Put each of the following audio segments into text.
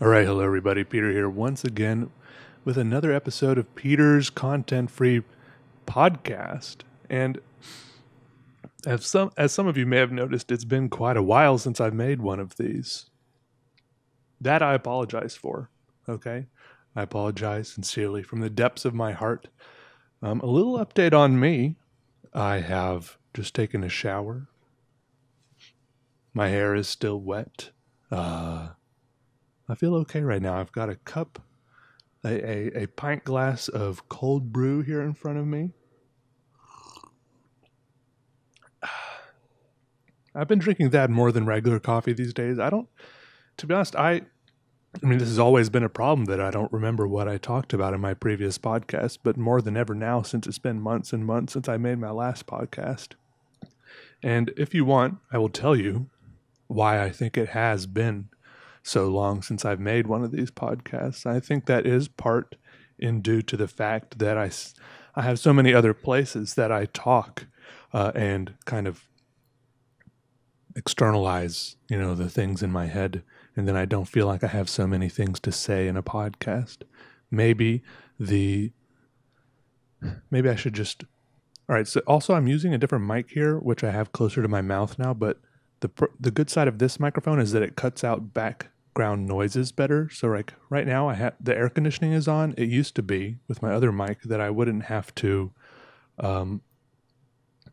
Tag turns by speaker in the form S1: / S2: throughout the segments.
S1: All right, hello everybody. Peter here once again with another episode of Peter's content free podcast. And as some as some of you may have noticed, it's been quite a while since I've made one of these. That I apologize for. Okay? I apologize sincerely from the depths of my heart. Um, a little update on me. I have just taken a shower. My hair is still wet. Uh, I feel okay right now. I've got a cup, a, a, a pint glass of cold brew here in front of me. I've been drinking that more than regular coffee these days. I don't, to be honest, I, I mean, this has always been a problem that I don't remember what I talked about in my previous podcast, but more than ever now since it's been months and months since I made my last podcast. And if you want, I will tell you why I think it has been so long since I've made one of these podcasts. I think that is part in due to the fact that I, I have so many other places that I talk uh, and kind of externalize, you know, the things in my head. And then I don't feel like I have so many things to say in a podcast. Maybe the, maybe I should just, all right. So also I'm using a different mic here, which I have closer to my mouth now, but the, the good side of this microphone is that it cuts out back background noises better. So like right now I have the air conditioning is on. It used to be with my other mic that I wouldn't have to um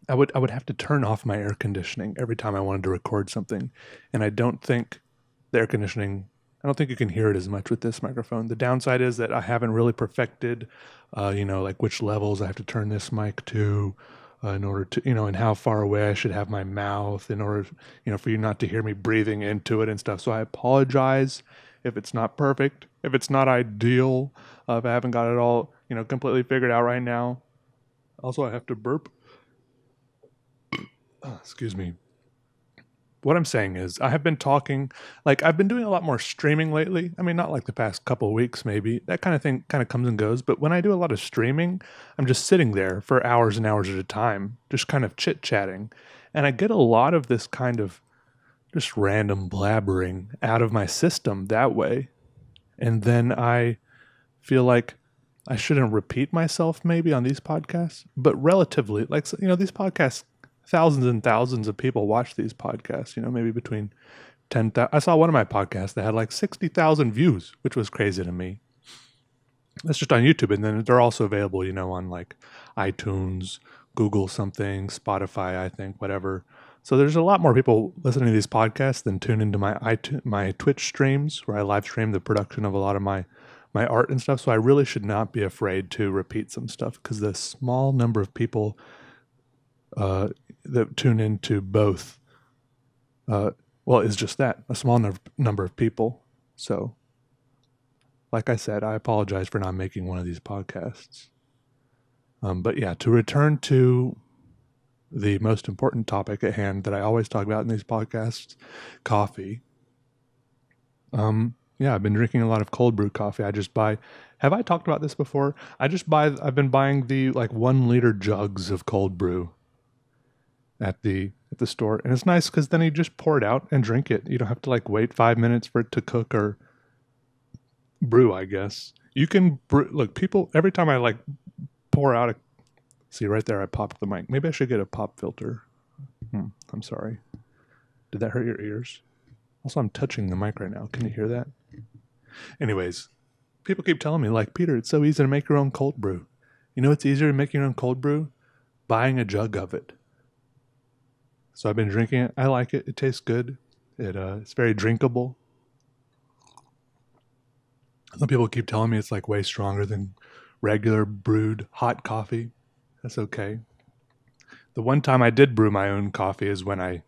S1: I would I would have to turn off my air conditioning every time I wanted to record something. And I don't think the air conditioning I don't think you can hear it as much with this microphone. The downside is that I haven't really perfected uh, you know, like which levels I have to turn this mic to uh, in order to, you know, and how far away I should have my mouth in order, you know, for you not to hear me breathing into it and stuff. So I apologize if it's not perfect, if it's not ideal, uh, if I haven't got it all, you know, completely figured out right now. Also, I have to burp. excuse me what I'm saying is, I have been talking, like, I've been doing a lot more streaming lately. I mean, not like the past couple weeks, maybe. That kind of thing kind of comes and goes. But when I do a lot of streaming, I'm just sitting there for hours and hours at a time, just kind of chit chatting. And I get a lot of this kind of just random blabbering out of my system that way. And then I feel like I shouldn't repeat myself maybe on these podcasts, but relatively, like, you know, these podcasts thousands and thousands of people watch these podcasts, you know, maybe between 10,000. I saw one of my podcasts that had like 60,000 views, which was crazy to me. That's just on YouTube. And then they're also available, you know, on like iTunes, Google something, Spotify, I think, whatever. So there's a lot more people listening to these podcasts than tune into my iTunes, my Twitch streams where I live stream the production of a lot of my my art and stuff. So I really should not be afraid to repeat some stuff because the small number of people uh, that tune into both, uh, well, it's just that a small n- number of people. So, like I said, I apologize for not making one of these podcasts. Um, but yeah, to return to the most important topic at hand that I always talk about in these podcasts coffee. Um, yeah, I've been drinking a lot of cold brew coffee. I just buy. Have I talked about this before? I just buy. I've been buying the like one liter jugs of cold brew at the at the store, and it's nice because then you just pour it out and drink it. You don't have to like wait five minutes for it to cook or brew. I guess you can brew. Look, people every time I like pour out a see right there, I popped the mic. Maybe I should get a pop filter. Hmm, I'm sorry. Did that hurt your ears? Also, I'm touching the mic right now. Can you hear that? Anyways, people keep telling me like Peter, it's so easy to make your own cold brew. You know, it's easier to make your own cold brew buying a jug of it. So I've been drinking it. I like it. It tastes good. It uh, it's very drinkable. Some people keep telling me it's like way stronger than regular brewed hot coffee. That's okay. The one time I did brew my own coffee is when I,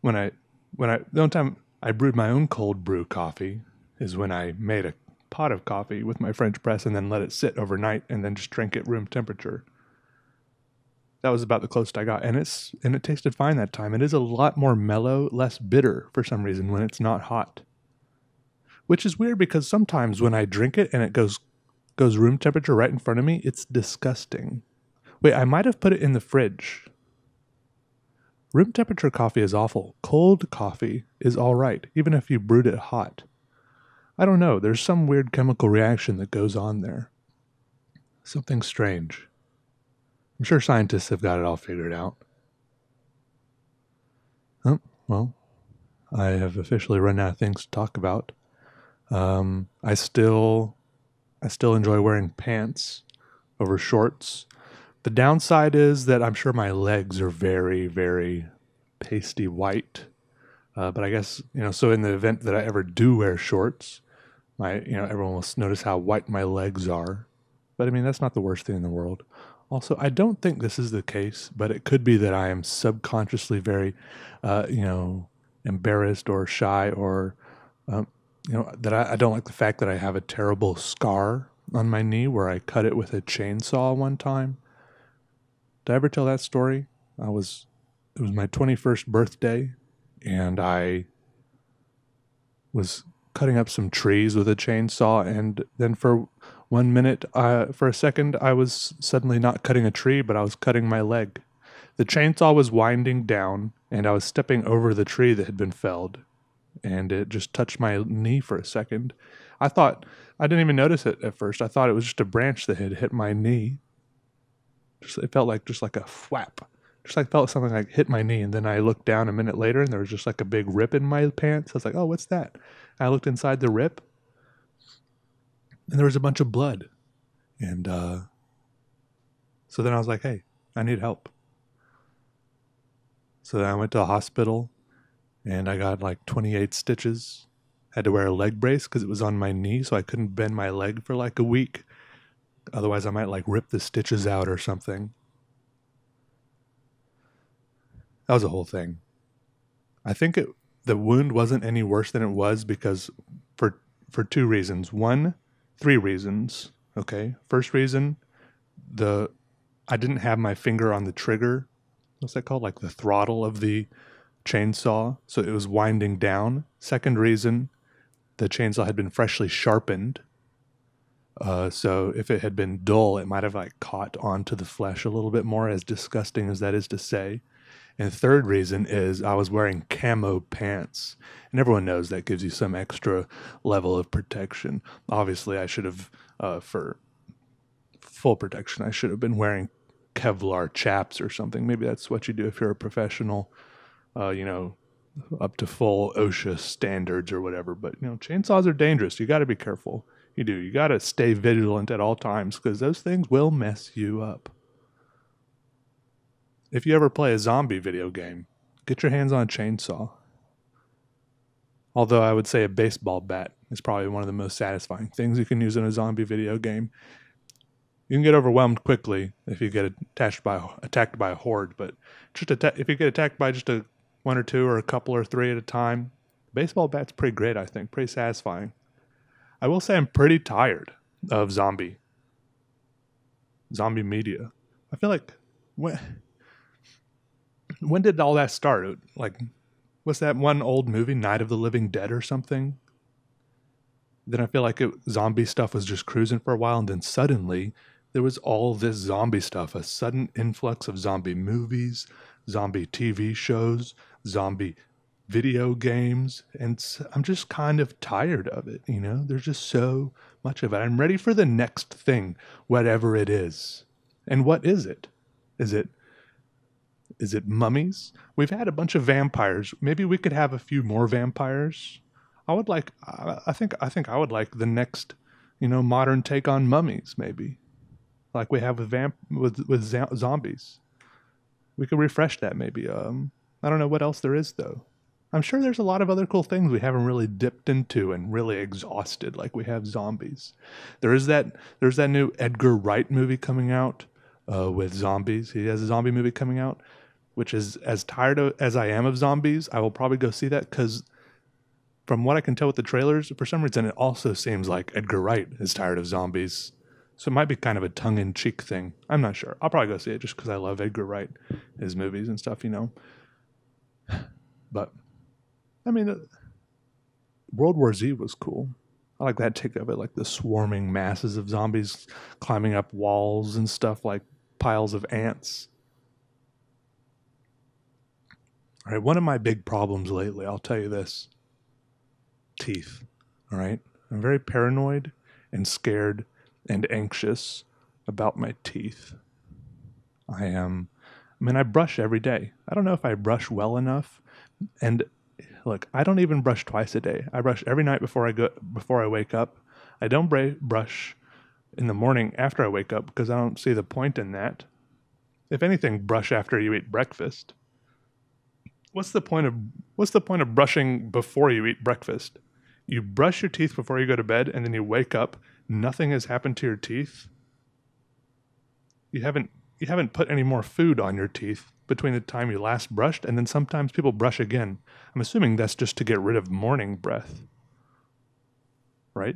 S1: when I, when I, the only time I brewed my own cold brew coffee is when I made a pot of coffee with my French press and then let it sit overnight and then just drink it room temperature that was about the closest I got, and it's and it tasted fine that time. It is a lot more mellow, less bitter for some reason when it's not hot. Which is weird because sometimes when I drink it and it goes goes room temperature right in front of me, it's disgusting. Wait, I might have put it in the fridge. Room temperature coffee is awful. Cold coffee is all right, even if you brewed it hot. I don't know. There's some weird chemical reaction that goes on there. Something strange. I'm sure scientists have got it all figured out. Oh, well, I have officially run out of things to talk about. Um, I still, I still enjoy wearing pants over shorts. The downside is that I'm sure my legs are very, very pasty white. Uh, but I guess you know. So in the event that I ever do wear shorts, my you know everyone will notice how white my legs are. But I mean that's not the worst thing in the world. Also, I don't think this is the case, but it could be that I am subconsciously very, uh, you know, embarrassed or shy or, um, you know, that I, I don't like the fact that I have a terrible scar on my knee where I cut it with a chainsaw one time. Did I ever tell that story? I was, it was my 21st birthday and I was cutting up some trees with a chainsaw. And then for one minute, uh, for a second, I was suddenly not cutting a tree, but I was cutting my leg. The chainsaw was winding down, and I was stepping over the tree that had been felled. And it just touched my knee for a second. I thought, I didn't even notice it at first. I thought it was just a branch that had hit my knee. Just, it felt like just like a whap just like felt something like hit my knee and then i looked down a minute later and there was just like a big rip in my pants i was like oh what's that i looked inside the rip and there was a bunch of blood. And uh, so then i was like hey i need help. So then i went to a hospital and i got like 28 stitches. Had to wear a leg brace because it was on my knee so i couldn't bend my leg for like a week. Otherwise i might like rip the stitches out or something. That was a whole thing. I think it the wound wasn't any worse than it was because for for two reasons. One, three reasons. Okay. First reason, the I didn't have my finger on the trigger. What's that called? Like the throttle of the chainsaw, so it was winding down. Second reason, the chainsaw had been freshly sharpened. Uh, so if it had been dull, it might have like caught onto the flesh a little bit more. As disgusting as that is to say, and third reason is I was wearing camo pants. And everyone knows that gives you some extra level of protection. Obviously, I should have, uh, for full protection, I should have been wearing Kevlar chaps or something. Maybe that's what you do if you're a professional, uh, you know, up to full OSHA standards or whatever. But, you know, chainsaws are dangerous. You got to be careful. You do. You got to stay vigilant at all times because those things will mess you up if you ever play a zombie video game, get your hands on a chainsaw. Although I would say a baseball bat is probably one of the most satisfying things you can use in a zombie video game. You can get overwhelmed quickly if you get attached by attacked by a horde, but just atta- if you get attacked by just a one or two or a couple or three at a time, baseball bat's pretty great. I think pretty satisfying. I will say I'm pretty tired of zombie zombie media. I feel like when when did all that start? Like, was that one old movie, Night of the Living Dead or something? Then I feel like it, zombie stuff was just cruising for a while, and then suddenly there was all this zombie stuff a sudden influx of zombie movies, zombie TV shows, zombie video games. And I'm just kind of tired of it. You know, there's just so much of it. I'm ready for the next thing, whatever it is. And what is it? Is it is it mummies? We've had a bunch of vampires. Maybe we could have a few more vampires. I would like. I think. I think I would like the next, you know, modern take on mummies. Maybe, like we have with vamp with with zombies. We could refresh that. Maybe. Um, I don't know what else there is though. I'm sure there's a lot of other cool things we haven't really dipped into and really exhausted, like we have zombies. There is that. There's that new Edgar Wright movie coming out uh, with zombies. He has a zombie movie coming out which is as tired of, as I am of zombies, I will probably go see that because from what I can tell with the trailers, for some reason it also seems like Edgar Wright is tired of zombies. So it might be kind of a tongue in cheek thing. I'm not sure. I'll probably go see it just because I love Edgar Wright, his movies and stuff, you know. But, I mean, uh, World War Z was cool. I like that take of it, like the swarming masses of zombies climbing up walls and stuff like piles of ants. All right, one of my big problems lately, I'll tell you this teeth. All right. I'm very paranoid and scared and anxious about my teeth. I am, I mean, I brush every day. I don't know if I brush well enough. And look, I don't even brush twice a day. I brush every night before I go, before I wake up. I don't brush in the morning after I wake up because I don't see the point in that. If anything, brush after you eat breakfast. What's the point of what's the point of brushing before you eat breakfast? You brush your teeth before you go to bed and then you wake up, nothing has happened to your teeth. You haven't you haven't put any more food on your teeth between the time you last brushed and then sometimes people brush again. I'm assuming that's just to get rid of morning breath. Right?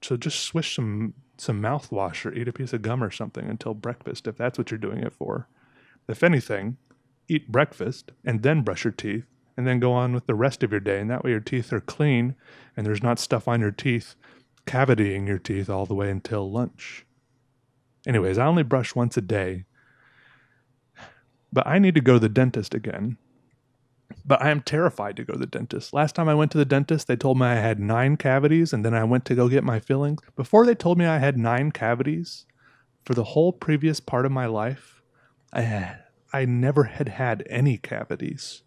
S1: So just swish some some mouthwash or eat a piece of gum or something until breakfast if that's what you're doing it for. If anything, eat breakfast and then brush your teeth and then go on with the rest of your day and that way your teeth are clean and there's not stuff on your teeth cavitying your teeth all the way until lunch. Anyways, I only brush once a day. But I need to go to the dentist again but I am terrified to go to the dentist. Last time I went to the dentist, they told me I had nine cavities, and then I went to go get my fillings. Before they told me I had nine cavities, for the whole previous part of my life, I had, I never had had any cavities.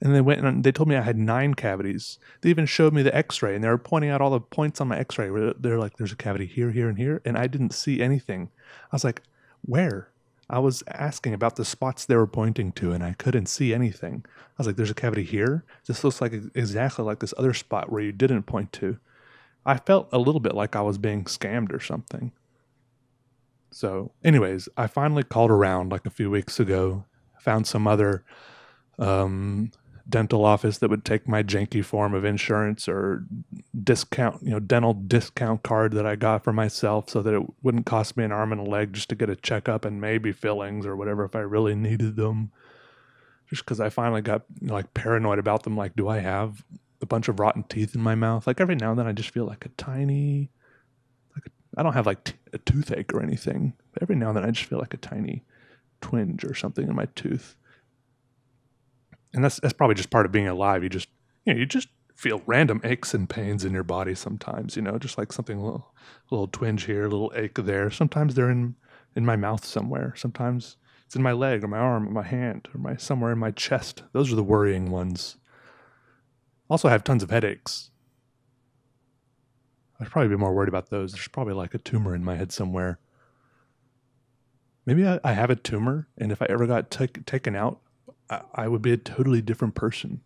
S1: And they went and they told me I had nine cavities. They even showed me the X-ray, and they were pointing out all the points on my X-ray. where They're like, "There's a cavity here, here, and here," and I didn't see anything. I was like, "Where?" I was asking about the spots they were pointing to and I couldn't see anything. I was like, there's a cavity here. This looks like exactly like this other spot where you didn't point to. I felt a little bit like I was being scammed or something. So, anyways, I finally called around like a few weeks ago, found some other um, dental office that would take my janky form of insurance or discount, you know, dental discount card that I got for myself so that it wouldn't cost me an arm and a leg just to get a checkup and maybe fillings or whatever if I really needed them. Just because I finally got like paranoid about them. Like, do I have a bunch of rotten teeth in my mouth? Like every now and then I just feel like a tiny, like I don't have like t- a toothache or anything. But every now and then I just feel like a tiny twinge or something in my tooth and that's that's probably just part of being alive. You just you know you just feel random aches and pains in your body sometimes. You know, just like something a little, a little twinge here, a little ache there. Sometimes they're in in my mouth somewhere. Sometimes it's in my leg or my arm or my hand or my somewhere in my chest. Those are the worrying ones. Also, I have tons of headaches. I'd probably be more worried about those. There's probably like a tumor in my head somewhere. Maybe I, I have a tumor, and if I ever got t- taken out, I, I would be a totally different person.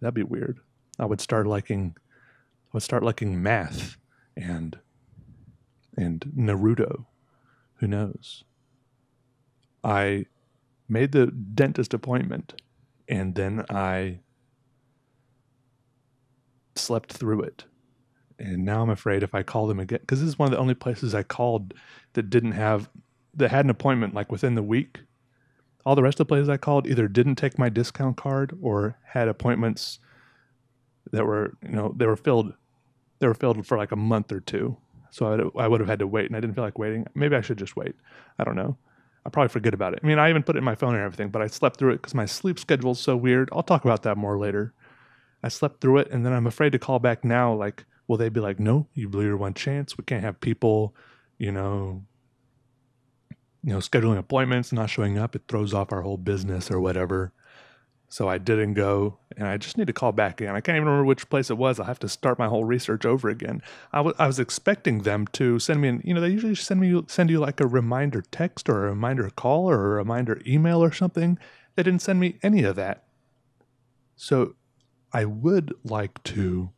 S1: That'd be weird. I would start liking I would start liking math and and Naruto. Who knows? I made the dentist appointment and then I slept through it. And now I'm afraid if I call them again, because this is one of the only places I called that didn't have, that had an appointment like within the week all the rest of the places I called either didn't take my discount card or had appointments that were, you know, they were filled. They were filled for like a month or two. So I, I would have had to wait, and I didn't feel like waiting. Maybe I should just wait. I don't know. I probably forget about it. I mean, I even put it in my phone and everything, but I slept through it because my sleep schedule is so weird. I'll talk about that more later. I slept through it, and then I'm afraid to call back now. Like, will they be like, "No, you blew your one chance. We can't have people, you know, you know, scheduling appointments, not showing up, it throws off our whole business or whatever. So I didn't go, and I just need to call back again. I can't even remember which place it was. I'll have to start my whole research over again. I, I was expecting them to send me an, you know, they usually send me send you like a reminder text or a reminder call or a reminder email or something. They didn't send me any of that. So I would like to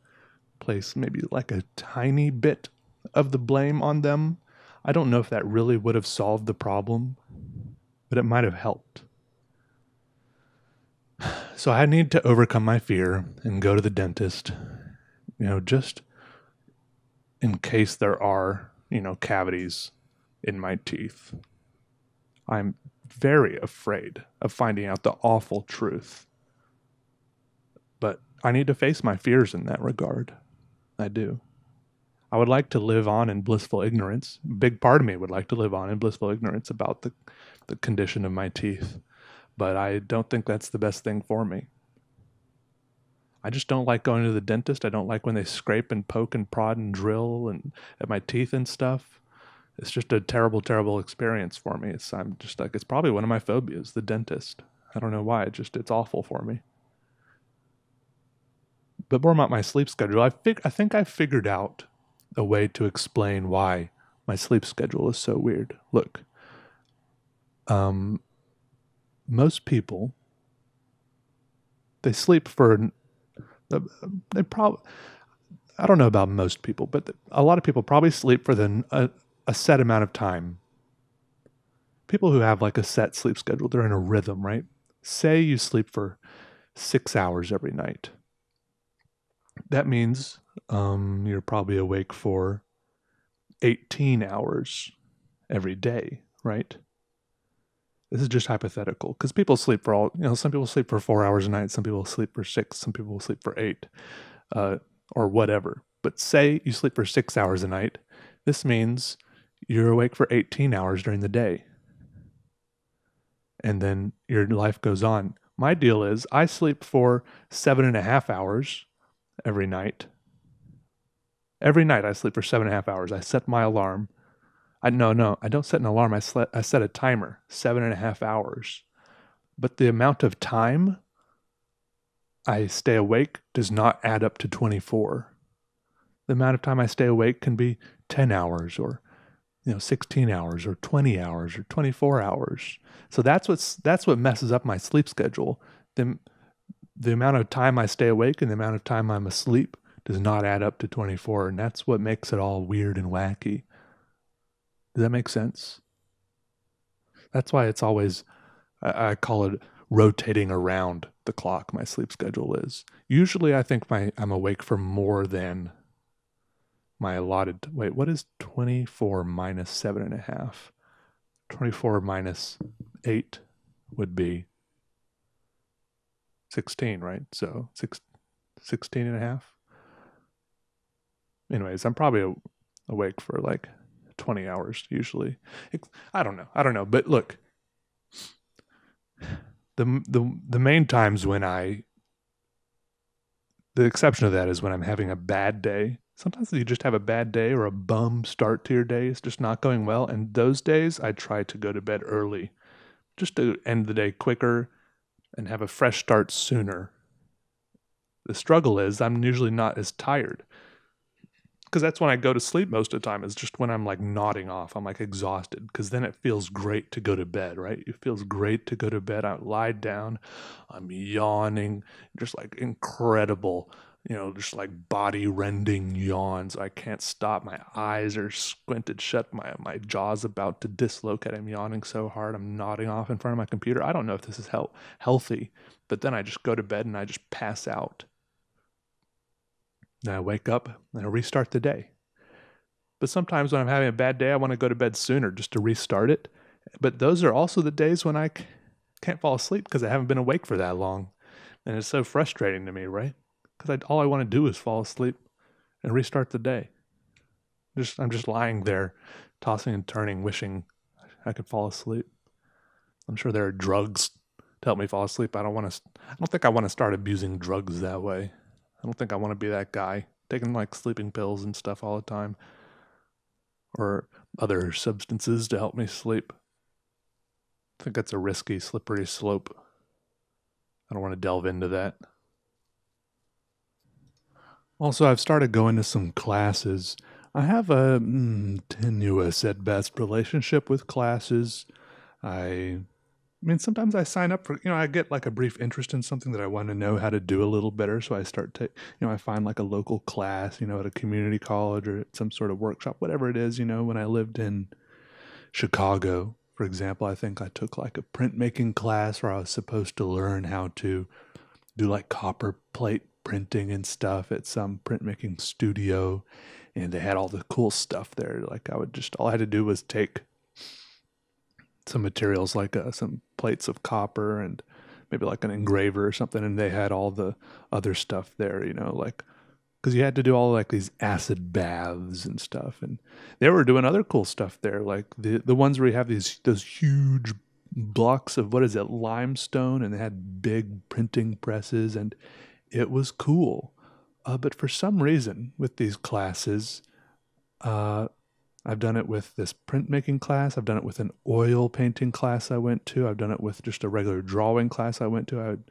S1: place maybe like a tiny bit of the blame on them I don't know if that really would have solved the problem, but it might have helped. So I need to overcome my fear and go to the dentist, you know, just in case there are, you know, cavities in my teeth. I'm very afraid of finding out the awful truth. I need to face my fears in that regard. I do. I would like to live on in blissful ignorance. A big part of me would like to live on in blissful ignorance about the, the condition of my teeth, but I don't think that's the best thing for me. I just don't like going to the dentist. I don't like when they scrape and poke and prod and drill and at my teeth and stuff. It's just a terrible, terrible experience for me. It's I'm just like it's probably one of my phobias, the dentist. I don't know why. It just it's awful for me. But more about my sleep schedule. I fig- I think I figured out a way to explain why my sleep schedule is so weird. Look, um, most people they sleep for they probably I don't know about most people, but a lot of people probably sleep for the a, a set amount of time. People who have like a set sleep schedule, they're in a rhythm, right? Say you sleep for six hours every night. That means um, you're probably awake for 18 hours every day, right? This is just hypothetical because people sleep for all, you know, some people sleep for four hours a night, some people sleep for six, some people sleep for eight, uh, or whatever. But say you sleep for six hours a night, this means you're awake for 18 hours during the day. And then your life goes on. My deal is I sleep for seven and a half hours every night. Every night I sleep for seven and a half hours. I set my alarm I no no I don't set an alarm. I set I set a timer seven and a half hours, but the amount of time I stay awake does not add up to twenty four. The amount of time I stay awake can be ten hours or you know 16 hours or 20 hours or 24 hours so that's what's that's what messes up my sleep schedule the, the amount of time i stay awake and the amount of time i'm asleep does not add up to 24 and that's what makes it all weird and wacky does that make sense? That's why it's always, I, I call it rotating around the clock. My sleep schedule is usually I think my I'm awake for more than my allotted. Wait, what is twenty four minus seven and a half? Twenty four minus eight would be 16, right? So six, 16 and a half. Anyways, I'm probably awake for like 20 hours usually. I don't know. I don't know. But look, the the the main times when I the exception of that is when I'm having a bad day. Sometimes you just have a bad day or a bum start to your day. It's just not going well. And those days I try to go to bed early just to end the day quicker and have a fresh start sooner. The struggle is I'm usually not as tired because that's when I go to sleep most of the time. Is just when I'm like nodding off. I'm like exhausted because then it feels great to go to bed, right? It feels great to go to bed. I lie down, I'm yawning, just like incredible, you know, just like body rending yawns. I can't stop. My eyes are squinted shut. My my jaw's about to dislocate. I'm yawning so hard. I'm nodding off in front of my computer. I don't know if this is he- healthy, but then I just go to bed and I just pass out then I wake up and I restart the day. But sometimes when I'm having a bad day, I want to go to bed sooner just to restart it. But those are also the days when I can't fall asleep because I haven't been awake for that long. And it's so frustrating to me, right? Because all I want to do is fall asleep and restart the day. Just I'm just lying there, tossing and turning, wishing I could fall asleep. I'm sure there are drugs to help me fall asleep. I don't want to. I don't think I want to start abusing drugs that way. I don't think I want to be that guy taking like sleeping pills and stuff all the time or other substances to help me sleep. I think that's a risky, slippery slope. I don't want to delve into that. Also, I've started going to some classes. I have a mm, tenuous at best relationship with classes. I I mean, sometimes I sign up for, you know, I get like a brief interest in something that I want to know how to do a little better. So I start to, you know, I find like a local class, you know, at a community college or some sort of workshop, whatever it is. You know, when I lived in Chicago, for example, I think I took like a printmaking class where I was supposed to learn how to do like copper plate printing and stuff at some printmaking studio. And they had all the cool stuff there. Like I would just, all I had to do was take some materials like uh, some plates of copper and maybe like an engraver or something and they had all the other stuff there you know like because you had to do all like these acid baths and stuff and they were doing other cool stuff there like the the ones where you have these those huge blocks of what is it limestone and they had big printing presses and it was cool. Uh, but for some reason, with these classes, uh, I've done it with this printmaking class. I've done it with an oil painting class I went to. I've done it with just a regular drawing class I went to. I would,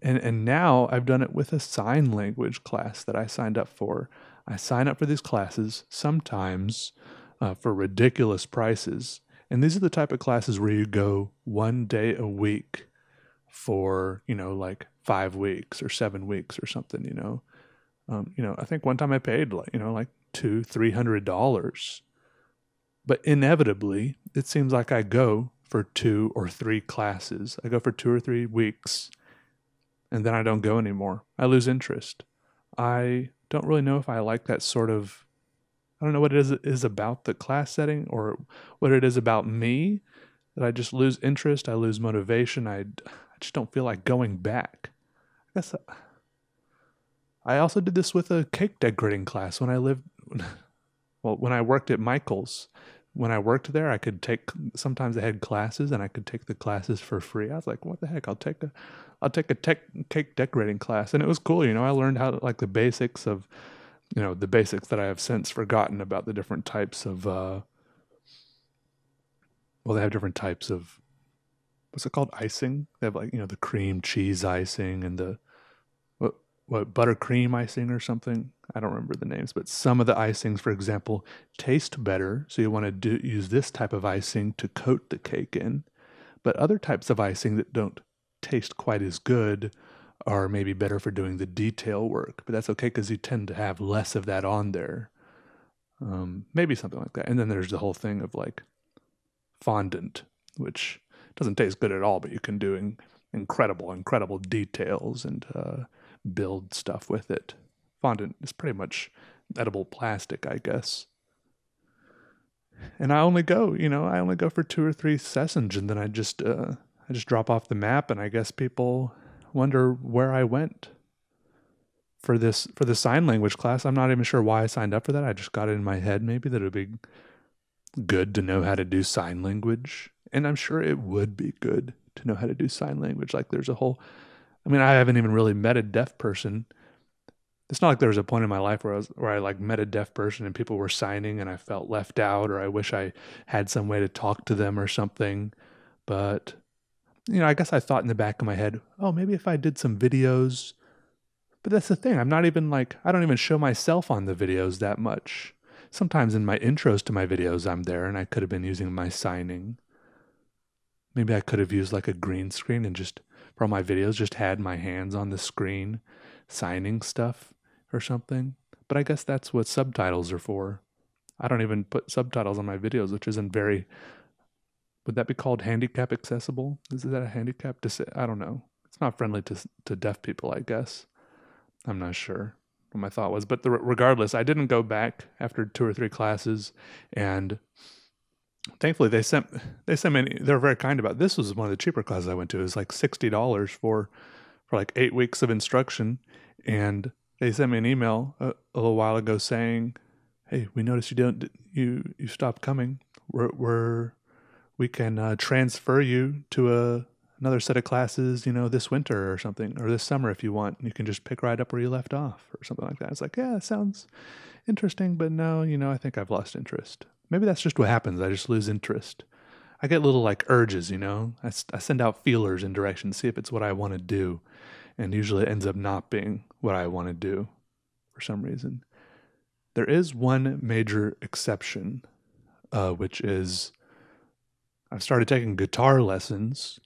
S1: and and now I've done it with a sign language class that I signed up for. I sign up for these classes sometimes uh, for ridiculous prices, and these are the type of classes where you go one day a week for you know like five weeks or seven weeks or something. You know, um, you know I think one time I paid like you know like two three hundred dollars but inevitably, it seems like I go for two or three classes. I go for two or three weeks and then I don't go anymore. I lose interest. I don't really know if I like that sort of I don't know what it is, is about the class setting or what it is about me that I just lose interest, I lose motivation. I, I just don't feel like going back. I guess I, I also did this with a cake decorating class when I lived well when I worked at Michael's when I worked there, I could take sometimes they had classes and I could take the classes for free. I was like, what the heck? I'll take a I'll take a tech, cake decorating class. And it was cool, you know. I learned how like the basics of you know, the basics that I have since forgotten about the different types of uh well, they have different types of what's it called? Icing. They have like, you know, the cream cheese icing and the what what buttercream icing or something. I don't remember the names, but some of the icings, for example, taste better. So you want to do, use this type of icing to coat the cake in. But other types of icing that don't taste quite as good are maybe better for doing the detail work. But that's okay because you tend to have less of that on there. Um, maybe something like that. And then there's the whole thing of like fondant, which doesn't taste good at all, but you can do in, incredible, incredible details and uh, build stuff with it fondant is pretty much edible plastic, I guess. And I only go, you know, I only go for two or three sessions, and then I just, uh, I just drop off the map, and I guess people wonder where I went for this for the sign language class. I'm not even sure why I signed up for that. I just got it in my head maybe that it would be good to know how to do sign language, and I'm sure it would be good to know how to do sign language. Like there's a whole, I mean, I haven't even really met a deaf person it's not like there was a point in my life where I was where I like met a deaf person and people were signing and I felt left out or I wish I had some way to talk to them or something. But you know, I guess I thought in the back of my head, oh, maybe if I did some videos. But that's the thing. I'm not even like I don't even show myself on the videos that much. Sometimes in my intros to my videos I'm there and I could have been using my signing. Maybe I could have used like a green screen and just for all my videos just had my hands on the screen signing stuff or something. But I guess that's what subtitles are for. I don't even put subtitles on my videos, which isn't very. Would that be called handicap accessible? Is that a handicap? Say? I don't know. It's not friendly to to deaf people, I guess. I'm not sure what my thought was, but the, regardless, I didn't go back after two or three classes, and thankfully they sent they sent me. They're very kind about. It. This was one of the cheaper classes I went to. It was like sixty dollars for for like eight weeks of instruction, and they sent me an email a, a, little while ago saying, "Hey, we noticed you don't you you stopped coming. We're, we're we can uh, transfer you to a another set of classes, you know, this winter or something, or this summer if you want. You can just pick right up where you left off, or something like that." It's like, yeah, sounds interesting, but no, you know, I think I've lost interest. Maybe that's just what happens. I just lose interest. I get little like urges, you know. I, I send out feelers in directions, see if it's what I want to do and usually it ends up not being what I want to do for some reason. There is one major exception, uh, which is I've started taking guitar lessons,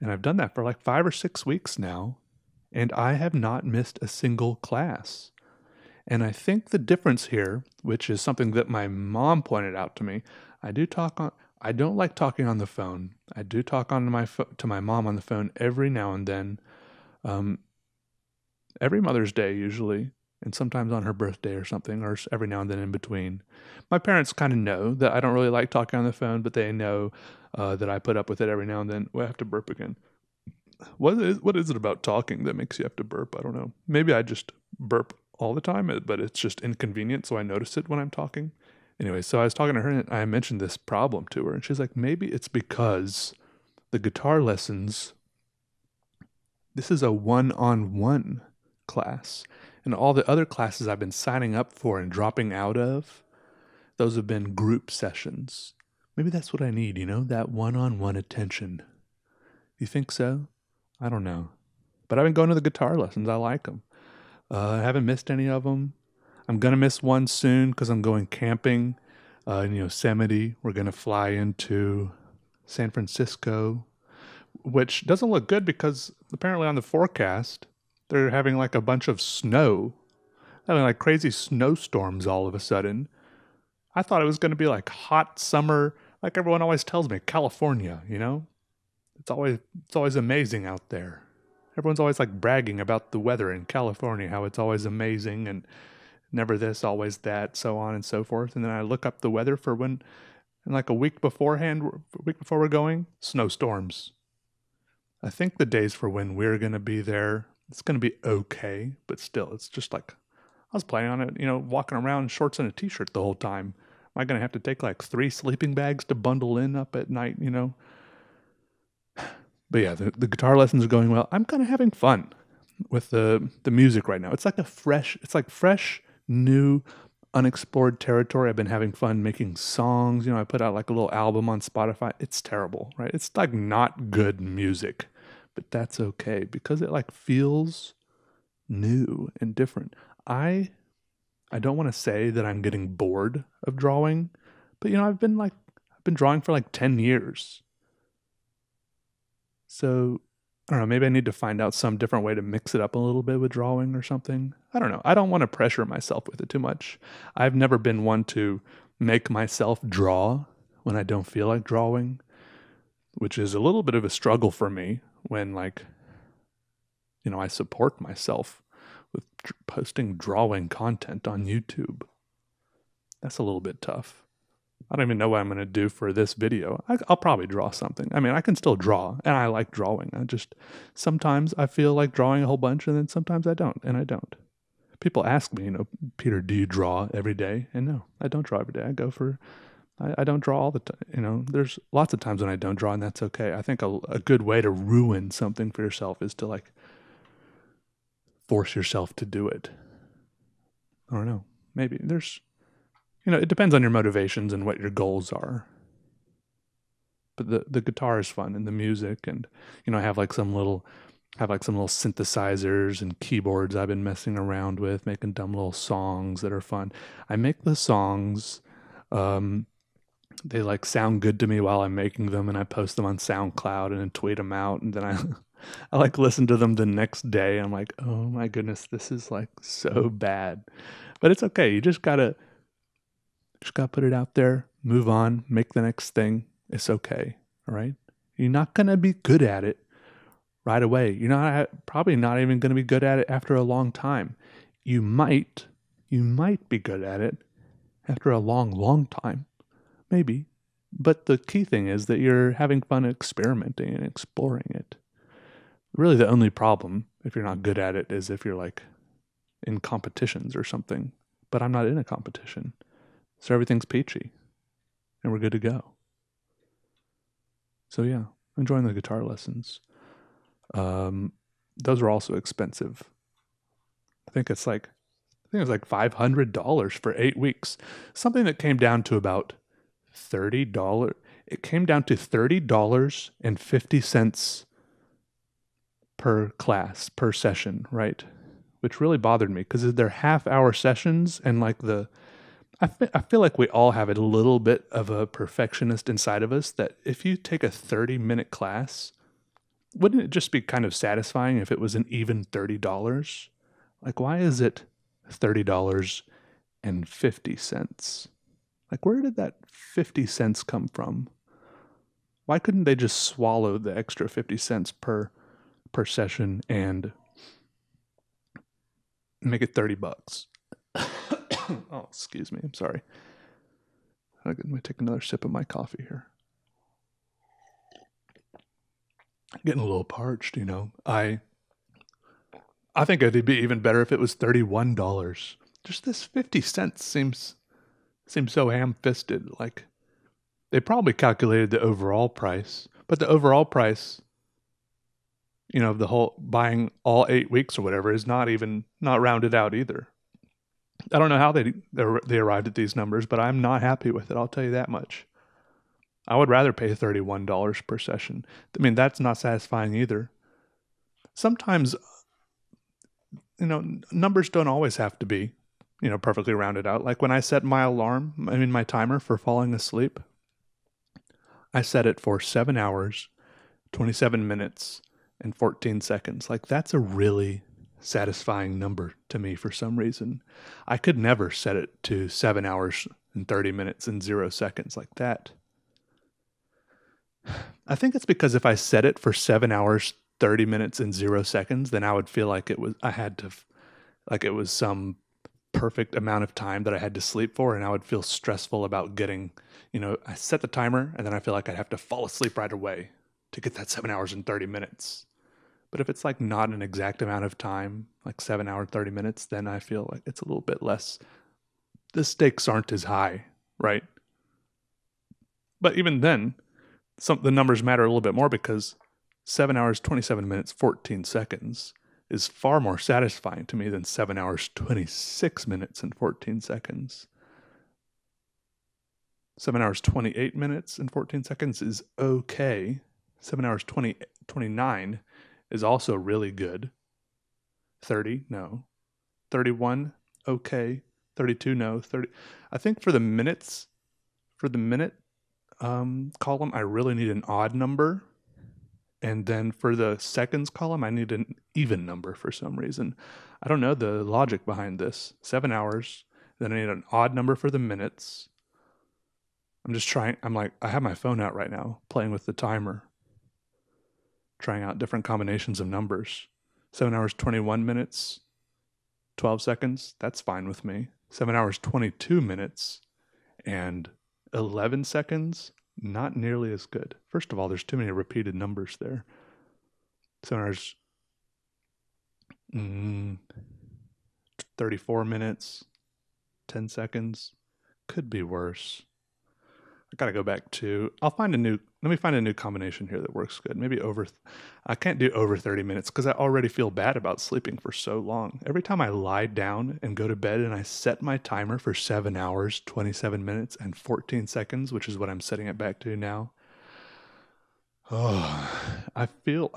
S1: and I've done that for like five or six weeks now, and I have not missed a single class. And I think the difference here, which is something that my mom pointed out to me, I do talk on. I don't like talking on the phone. I do talk on my fo- to my mom on the phone every now and then um, every Mother's Day usually, and sometimes on her birthday or something, or every now and then in between. My parents kind of know that I don't really like talking on the phone, but they know uh, that I put up with it every now and then. I have to burp again. What is what is it about talking that makes you have to burp? I don't know. Maybe I just burp all the time, uh, but it's just inconvenient, so I notice it when I'm talking. Anyway, so I was talking to her and I mentioned this problem to her, and she's like, maybe it's because the guitar lessons this is a one on one class. And all the other classes I've been signing up for and dropping out of, those have been group sessions. Maybe that's what I need, you know, that one on one attention. You think so? I don't know. But I've been going to the guitar lessons. I like them. Uh, I haven't missed any of them. I'm going to miss one soon because I'm going camping uh, in Yosemite. We're going to fly into San Francisco, which doesn't look good because apparently on the forecast, they're having like a bunch of snow, having like crazy snowstorms all of a sudden. I thought it was going to be like hot summer, like everyone always tells me, California, you know? It's always it's always amazing out there. Everyone's always like bragging about the weather in California, how it's always amazing and never this, always that, so on and so forth. And then I look up the weather for when, and like a week beforehand, week before we're going, snowstorms. I think the days for when we're going to be there, it's going to be okay, but still, it's just like I was planning on it, you know, walking around in shorts and a t shirt the whole time. Am I going to have to take like three sleeping bags to bundle in up at night, you know? But yeah, the, the guitar lessons are going well. I'm kind of having fun with the the music right now. It's like a fresh, it's like fresh, new, unexplored territory. I've been having fun making songs. You know, I put out like a little album on Spotify. It's terrible, right? It's like not good music, but that's okay because it like feels new and different. I I don't want to say that I'm getting bored of drawing, but you know, I've been like I've been drawing for like 10 years. So I don't know, maybe I need to find out some different way to mix it up a little bit with drawing or something. I don't know. I don't want to pressure myself with it too much. I've never been one to make myself draw when I don't feel like drawing, which is a little bit of a struggle for me when, like, you know, I support myself with posting drawing content on YouTube. That's a little bit tough. I don't even know what I'm going to do for this video. I, will probably draw something. I mean, I can still draw, and I like drawing. I just sometimes I feel like drawing a whole bunch, and then sometimes I don't, and I don't. People ask me, you know, Peter, do you draw every day? And no, I don't draw every day. I go for, I, I don't draw all the time. You know, there's lots of times when I don't draw, and that's okay. I think a, a good way to ruin something for yourself is to like force yourself to do it. I don't know. Maybe there's you know, it depends on your motivations and what your goals are. But the the guitar is fun and the music and you know, I have like some little have like some little synthesizers and keyboards I've been messing around with, making dumb little songs that are fun. I make the songs um they like sound good to me while I'm making them and I post them on SoundCloud and then tweet them out and then I I like listen to them the next day. I'm like, "Oh my goodness, this is like so bad." But it's okay. You just got to just got to put it out there, move on, make the next thing. It's okay. All right. You're not going to be good at it right away. You're not probably not even going to be good at it after a long time. You might, you might be good at it after a long, long time. Maybe. But the key thing is that you're having fun experimenting and exploring it. Really, the only problem, if you're not good at it, is if you're like in competitions or something. But I'm not in a competition. So everything's peachy and we're good to go. So yeah, enjoying the guitar lessons. Um, those are also expensive. I think it's like I think it was like five hundred dollars for eight weeks. Something that came down to about thirty dollars. It came down to thirty dollars and fifty cents per class per session, right? Which really bothered me because they're half hour sessions and like the I, I feel like we all have a little bit of a perfectionist inside of us that if you take a 30 minute class, wouldn't it just be kind of satisfying if it was an even $30? Like, why is it $30.50? Like, where did that 50 cents come from? Why couldn't they just swallow the extra 50 cents per per session and make it 30 bucks? oh, excuse me. I'm sorry. Let me take another sip of my coffee here. Getting a little parched, you know. I I think it'd be even better if it was thirty-one dollars. Just this fifty cents seems seems so ham-fisted. Like they probably calculated the overall price, but the overall price you know, of the whole buying all eight weeks or whatever is not even not rounded out either. I don't know how they they arrived at these numbers, but I'm not happy with it. I'll tell you that much. I would rather pay $31 per session. I mean, that's not satisfying either. Sometimes you know, numbers don't always have to be, you know, perfectly rounded out. Like when I set my alarm, I mean my timer for falling asleep, I set it for 7 hours, 27 minutes and 14 seconds. Like that's a really satisfying number to me for some reason. I could never set it to 7 hours and 30 minutes and 0 seconds like that. I think it's because if I set it for 7 hours 30 minutes and 0 seconds, then I would feel like it was I had to like it was some perfect amount of time that I had to sleep for and I would feel stressful about getting, you know, I set the timer and then I feel like I'd have to fall asleep right away to get that 7 hours and 30 minutes. But if it's like not an exact amount of time, like seven hours, 30 minutes, then I feel like it's a little bit less. The stakes aren't as high, right? But even then, some the numbers matter a little bit more because seven hours, 27 minutes, 14 seconds is far more satisfying to me than seven hours, 26 minutes, and 14 seconds. Seven hours, 28 minutes, and 14 seconds is okay. Seven hours, 20, 29 is also really good. 30, no. 31, okay. 32, no. 30. I think for the minutes, for the minute um, column, I really need an odd number. And then for the seconds column, I need an even number for some reason. I don't know the logic behind this. Seven hours, then I need an odd number for the minutes. I'm just trying, I'm like, I have my phone out right now, playing with the timer trying out different combinations of numbers. Seven hours, 21 minutes, 12 seconds, that's fine with me. Seven hours, 22 minutes, and 11 seconds, not nearly as good. First of all, there's too many repeated numbers there. Seven hours, mm, 34 minutes, 10 seconds, could be worse. I gotta go back to. I'll find a new. Let me find a new combination here that works good. Maybe over. I can't do over thirty minutes because I already feel bad about sleeping for so long. Every time I lie down and go to bed and I set my timer for seven hours, twenty-seven minutes, and fourteen seconds, which is what I'm setting it back to now. Oh, I feel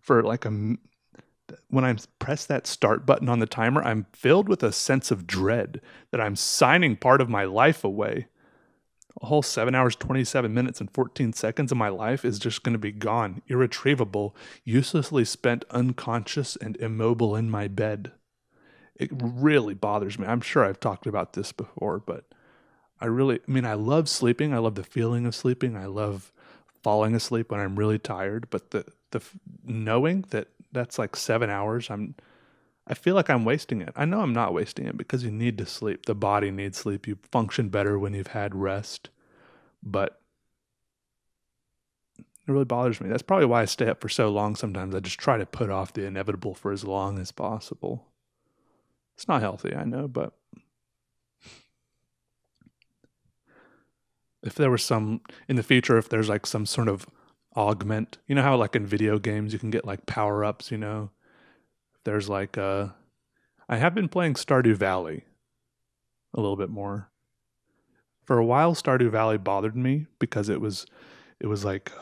S1: for like a when I press that start button on the timer, I'm filled with a sense of dread that I'm signing part of my life away a whole seven hours, 27 minutes, and 14 seconds of my life is just going to be gone, irretrievable, uselessly spent unconscious and immobile in my bed. It really bothers me. I'm sure I've talked about this before, but I really, I mean, I love sleeping. I love the feeling of sleeping. I love falling asleep when I'm really tired, but the, the knowing that that's like seven hours, I'm, I feel like I'm wasting it. I know I'm not wasting it because you need to sleep. The body needs sleep. You function better when you've had rest. But it really bothers me. That's probably why I stay up for so long sometimes. I just try to put off the inevitable for as long as possible. It's not healthy, I know, but if there was some in the future, if there's like some sort of augment, you know how like in video games you can get like power ups, you know? There's like uh I have been playing Stardew Valley a little bit more. For a while Stardew Valley bothered me because it was it was like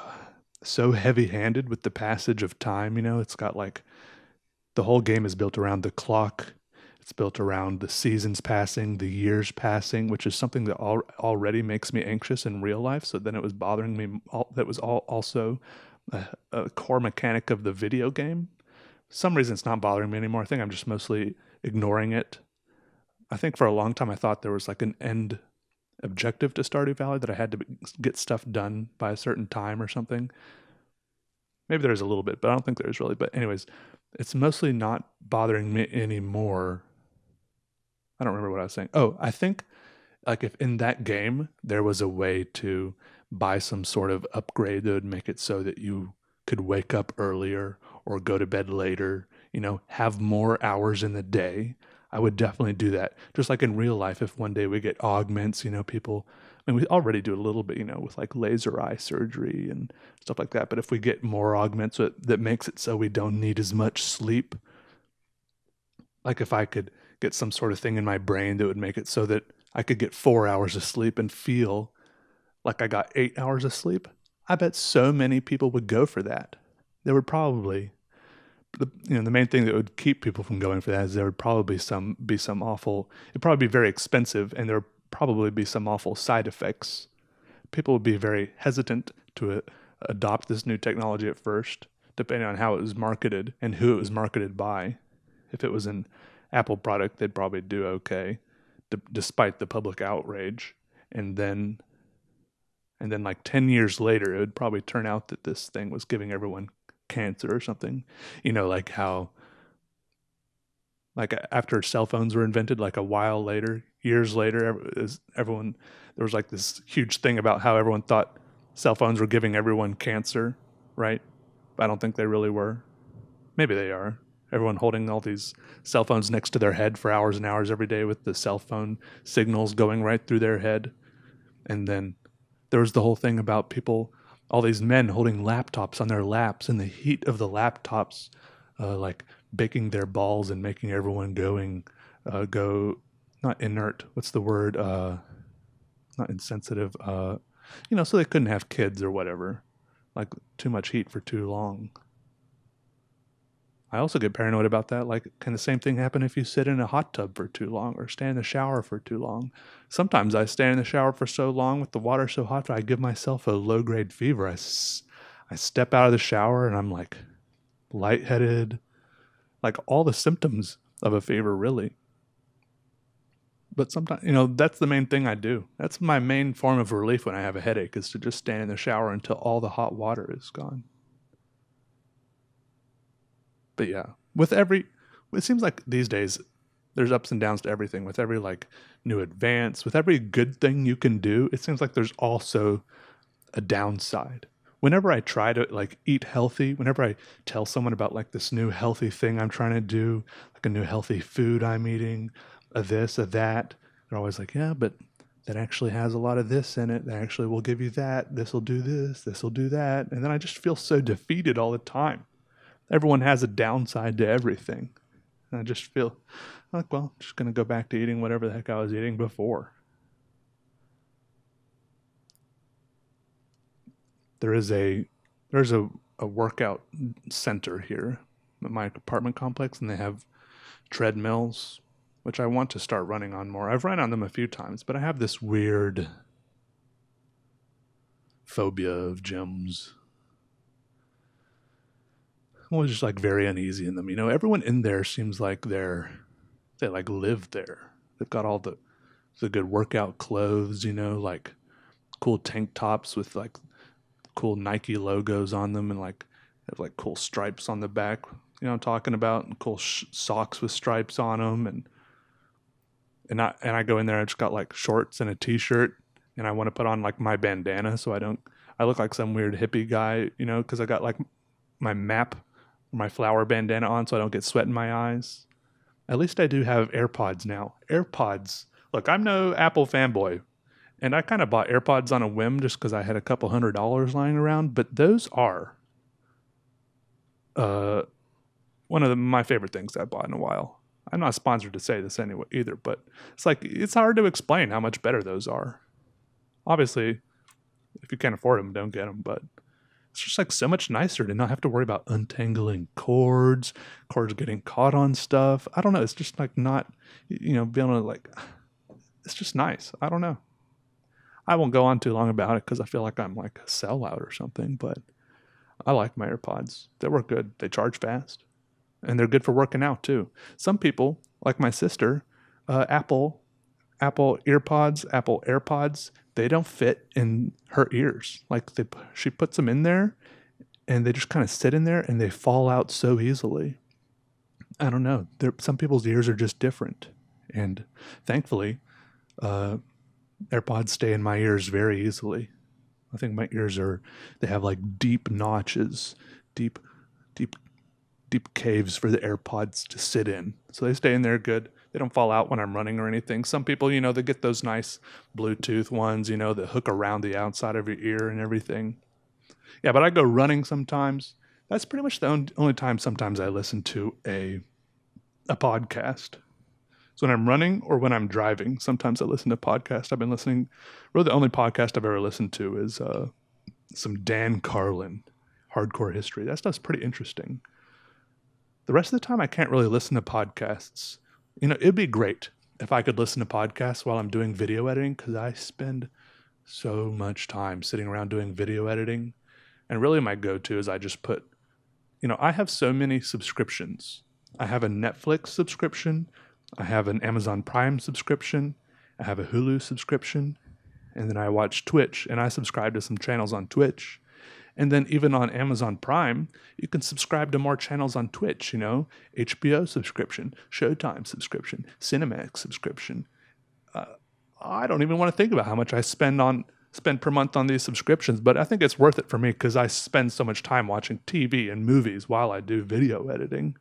S1: so heavy-handed with the passage of time, you know, it's got like the whole game is built around the clock. It's built around the seasons passing, the years passing, which is something that al- already makes me anxious in real life. So then it was bothering me. All, that was all also a, a core mechanic of the video game some reason it's not bothering me anymore. I think I'm just mostly ignoring it. I think for a long time I thought there was like an end objective to Stardew Valley that I had to get stuff done by a certain time or something. Maybe there's a little bit, but I don't think there's really. But anyways, it's mostly not bothering me anymore. I don't remember what I was saying. Oh, I think like if in that game there was a way to buy some sort of upgrade that would make it so that you could wake up earlier or go to bed later, you know, have more hours in the day, I would definitely do that. Just like in real life, if one day we get augments, you know, people I mean, we already do a little bit, you know, with like laser eye surgery and stuff like that. But if we get more augments that, that makes it so we don't need as much sleep, like if I could get some sort of thing in my brain that would make it so that I could get four hours of sleep and feel like I got eight hours of sleep, I bet so many people would go for that. There would probably, the, you know, the main thing that would keep people from going for that is there would probably some be some awful. It'd probably be very expensive, and there would probably be some awful side effects. People would be very hesitant to uh, adopt this new technology at first, depending on how it was marketed and who it was marketed by. If it was an Apple product, they'd probably do okay, d- despite the public outrage. And then, and then like ten years later, it would probably turn out that this thing was giving everyone cancer or something. You know, like how like after cell phones were invented like a while later years later everyone there was like this huge thing about how everyone thought cell phones were giving everyone cancer right? But i don't think they really were. Maybe they are. Everyone holding all these cell phones next to their head for hours and hours every day with the cell phone signals going right through their head. And then there was the whole thing about people all these men holding laptops on their laps in the heat of the laptops uh, like baking their balls and making everyone going uh, go not inert. What's the word? Uh, not insensitive. Uh, you know, so they couldn't have kids or whatever. Like too much heat for too long. I also get paranoid about that. Like, can the same thing happen if you sit in a hot tub for too long or stay in the shower for too long? Sometimes I stay in the shower for so long with the water so hot that I give myself a low grade fever. I, I step out of the shower and I'm like lightheaded, like all the symptoms of a fever, really. But sometimes, you know, that's the main thing I do. That's my main form of relief when I have a headache is to just stand in the shower until all the hot water is gone. But yeah, with every, it seems like these days there's ups and downs to everything. With every like new advance, with every good thing you can do, it seems like there's also a downside whenever I try to like eat healthy, whenever I tell someone about like this new healthy thing I'm trying to do, like a new healthy food I'm eating, a this, a that, they're always like, yeah, but that actually has a lot of this in it. That actually will give you that. This will do this. This will do that. And then I just feel so defeated all the time. Everyone has a downside to everything. And I just feel like, well, I'm just going to go back to eating whatever the heck I was eating before. there is a there's a, a workout center here at my apartment complex and they have treadmills which I want to start running on more. I've run on them a few times, but I have this weird phobia of gyms. I'm just like very uneasy in them. You know, everyone in there seems like they're they like live there. They've got all the the good workout clothes, you know, like cool tank tops with like cool Nike logos on them and like have like cool stripes on the back. You know, I'm talking about and cool sh- socks with stripes on them and and I and I go in there. I just got like shorts and a t-shirt, and I want to put on like my bandana so I don't. I look like some weird hippie guy, you know, because I got like my map, my flower bandana on, so I don't get sweat in my eyes. At least I do have AirPods now. AirPods. Look, I'm no Apple fanboy, and I kind of bought AirPods on a whim just because I had a couple hundred dollars lying around. But those are uh, one of the, my favorite things I bought in a while. I'm not sponsored to say this anyway either, but it's like it's hard to explain how much better those are. Obviously, if you can't afford them, don't get them. But it's just like so much nicer to not have to worry about untangling cords, cords getting caught on stuff. I don't know. It's just like not, you know, being able to like. It's just nice. I don't know. I won't go on too long about it because I feel like I'm like a sellout or something, but I like my AirPods. They work good. They charge fast, and they're good for working out too. Some people, like my sister, uh, Apple, Apple EarPods, Apple AirPods, they don't fit in her ears. Like they, she puts them in there, and they just kind of sit in there, and they fall out so easily. I don't know. There, some people's ears are just different, and thankfully, uh, AirPods stay in my ears very easily. I think my ears are they have like deep notches, deep, deep, caves for the AirPods to sit in. So they stay in there good. they don't fall out when I'm running or anything. Some people, you know, they get those nice Bluetooth ones, you know, that hook around the outside of your ear and everything. Yeah, but I go running sometimes. That's pretty much the only time sometimes I listen to a a podcast. So when I'm running or when I'm driving, sometimes I listen to podcasts. I've been listening. Really, the only podcast I've ever listened to is uh, some Dan Carlin, Hardcore History. That stuff's pretty interesting. The rest of the time, I can't really listen to podcasts. You know, it'd be great if I could listen to podcasts while I'm doing video editing because I spend so much time sitting around doing video editing. And really, my go to is I just put, you know, I have so many subscriptions. I have a Netflix subscription, I have an Amazon Prime subscription, I have a Hulu subscription, and then I watch Twitch and I subscribe to some channels on Twitch. And then even on Amazon Prime, you can subscribe to more channels on Twitch, you know, HBO subscription, Showtime subscription, Cinemax subscription. Uh, I don't even want to think about how much I spend on spend per month on these subscriptions, but I think it's worth it for me because I spend so much time watching TV and movies while I do video editing.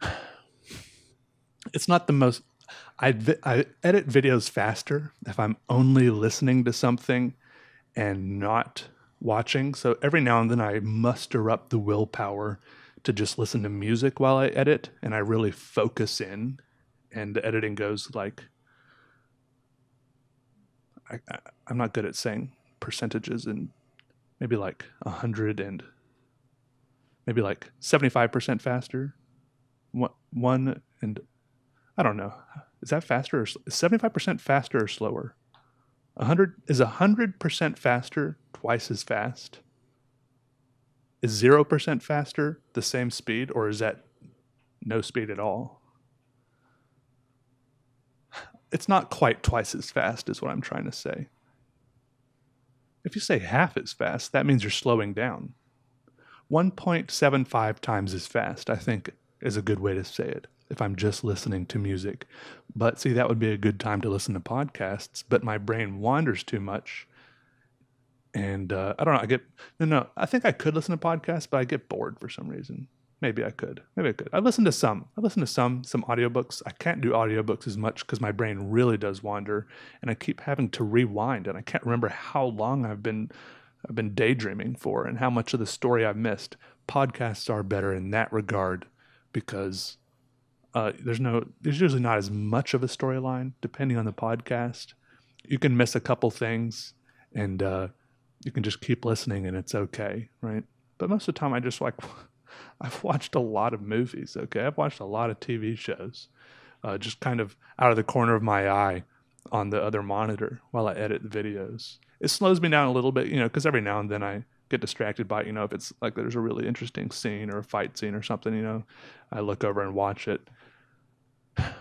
S1: It's not the most I, I edit videos faster if I'm only listening to something and not watching. So every now and then I muster up the willpower to just listen to music while I edit and I really focus in and the editing goes like I, am not good at saying percentages and maybe like a hundred and maybe like 75% faster one, one and I don't know is that faster or 75% faster or slower 100 is 100% faster twice as fast? Is 0% faster the same speed, or is that no speed at all? It's not quite twice as fast, is what I'm trying to say. If you say half as fast, that means you're slowing down. 1.75 times as fast, I think, is a good way to say it if I'm just listening to music. But see, that would be a good time to listen to podcasts, but my brain wanders too much and uh, I don't know. I get no, no. I think I could listen to podcasts, but I get bored for some reason. Maybe I could. Maybe I could. I listen to some. I listen to some some audiobooks. I can't do audiobooks as much because my brain really does wander, and I keep having to rewind, and I can't remember how long I've been I've been daydreaming for, and how much of the story I've missed. Podcasts are better in that regard because uh, there's no there's usually not as much of a storyline depending on the podcast. You can miss a couple things, and uh, you can just keep listening and it's okay, right? But most of the time, I just like, I've watched a lot of movies, okay? I've watched a lot of TV shows, uh, just kind of out of the corner of my eye on the other monitor while I edit the videos. It slows me down a little bit, you know, because every now and then I get distracted by, you know, if it's like there's a really interesting scene or a fight scene or something, you know, I look over and watch it.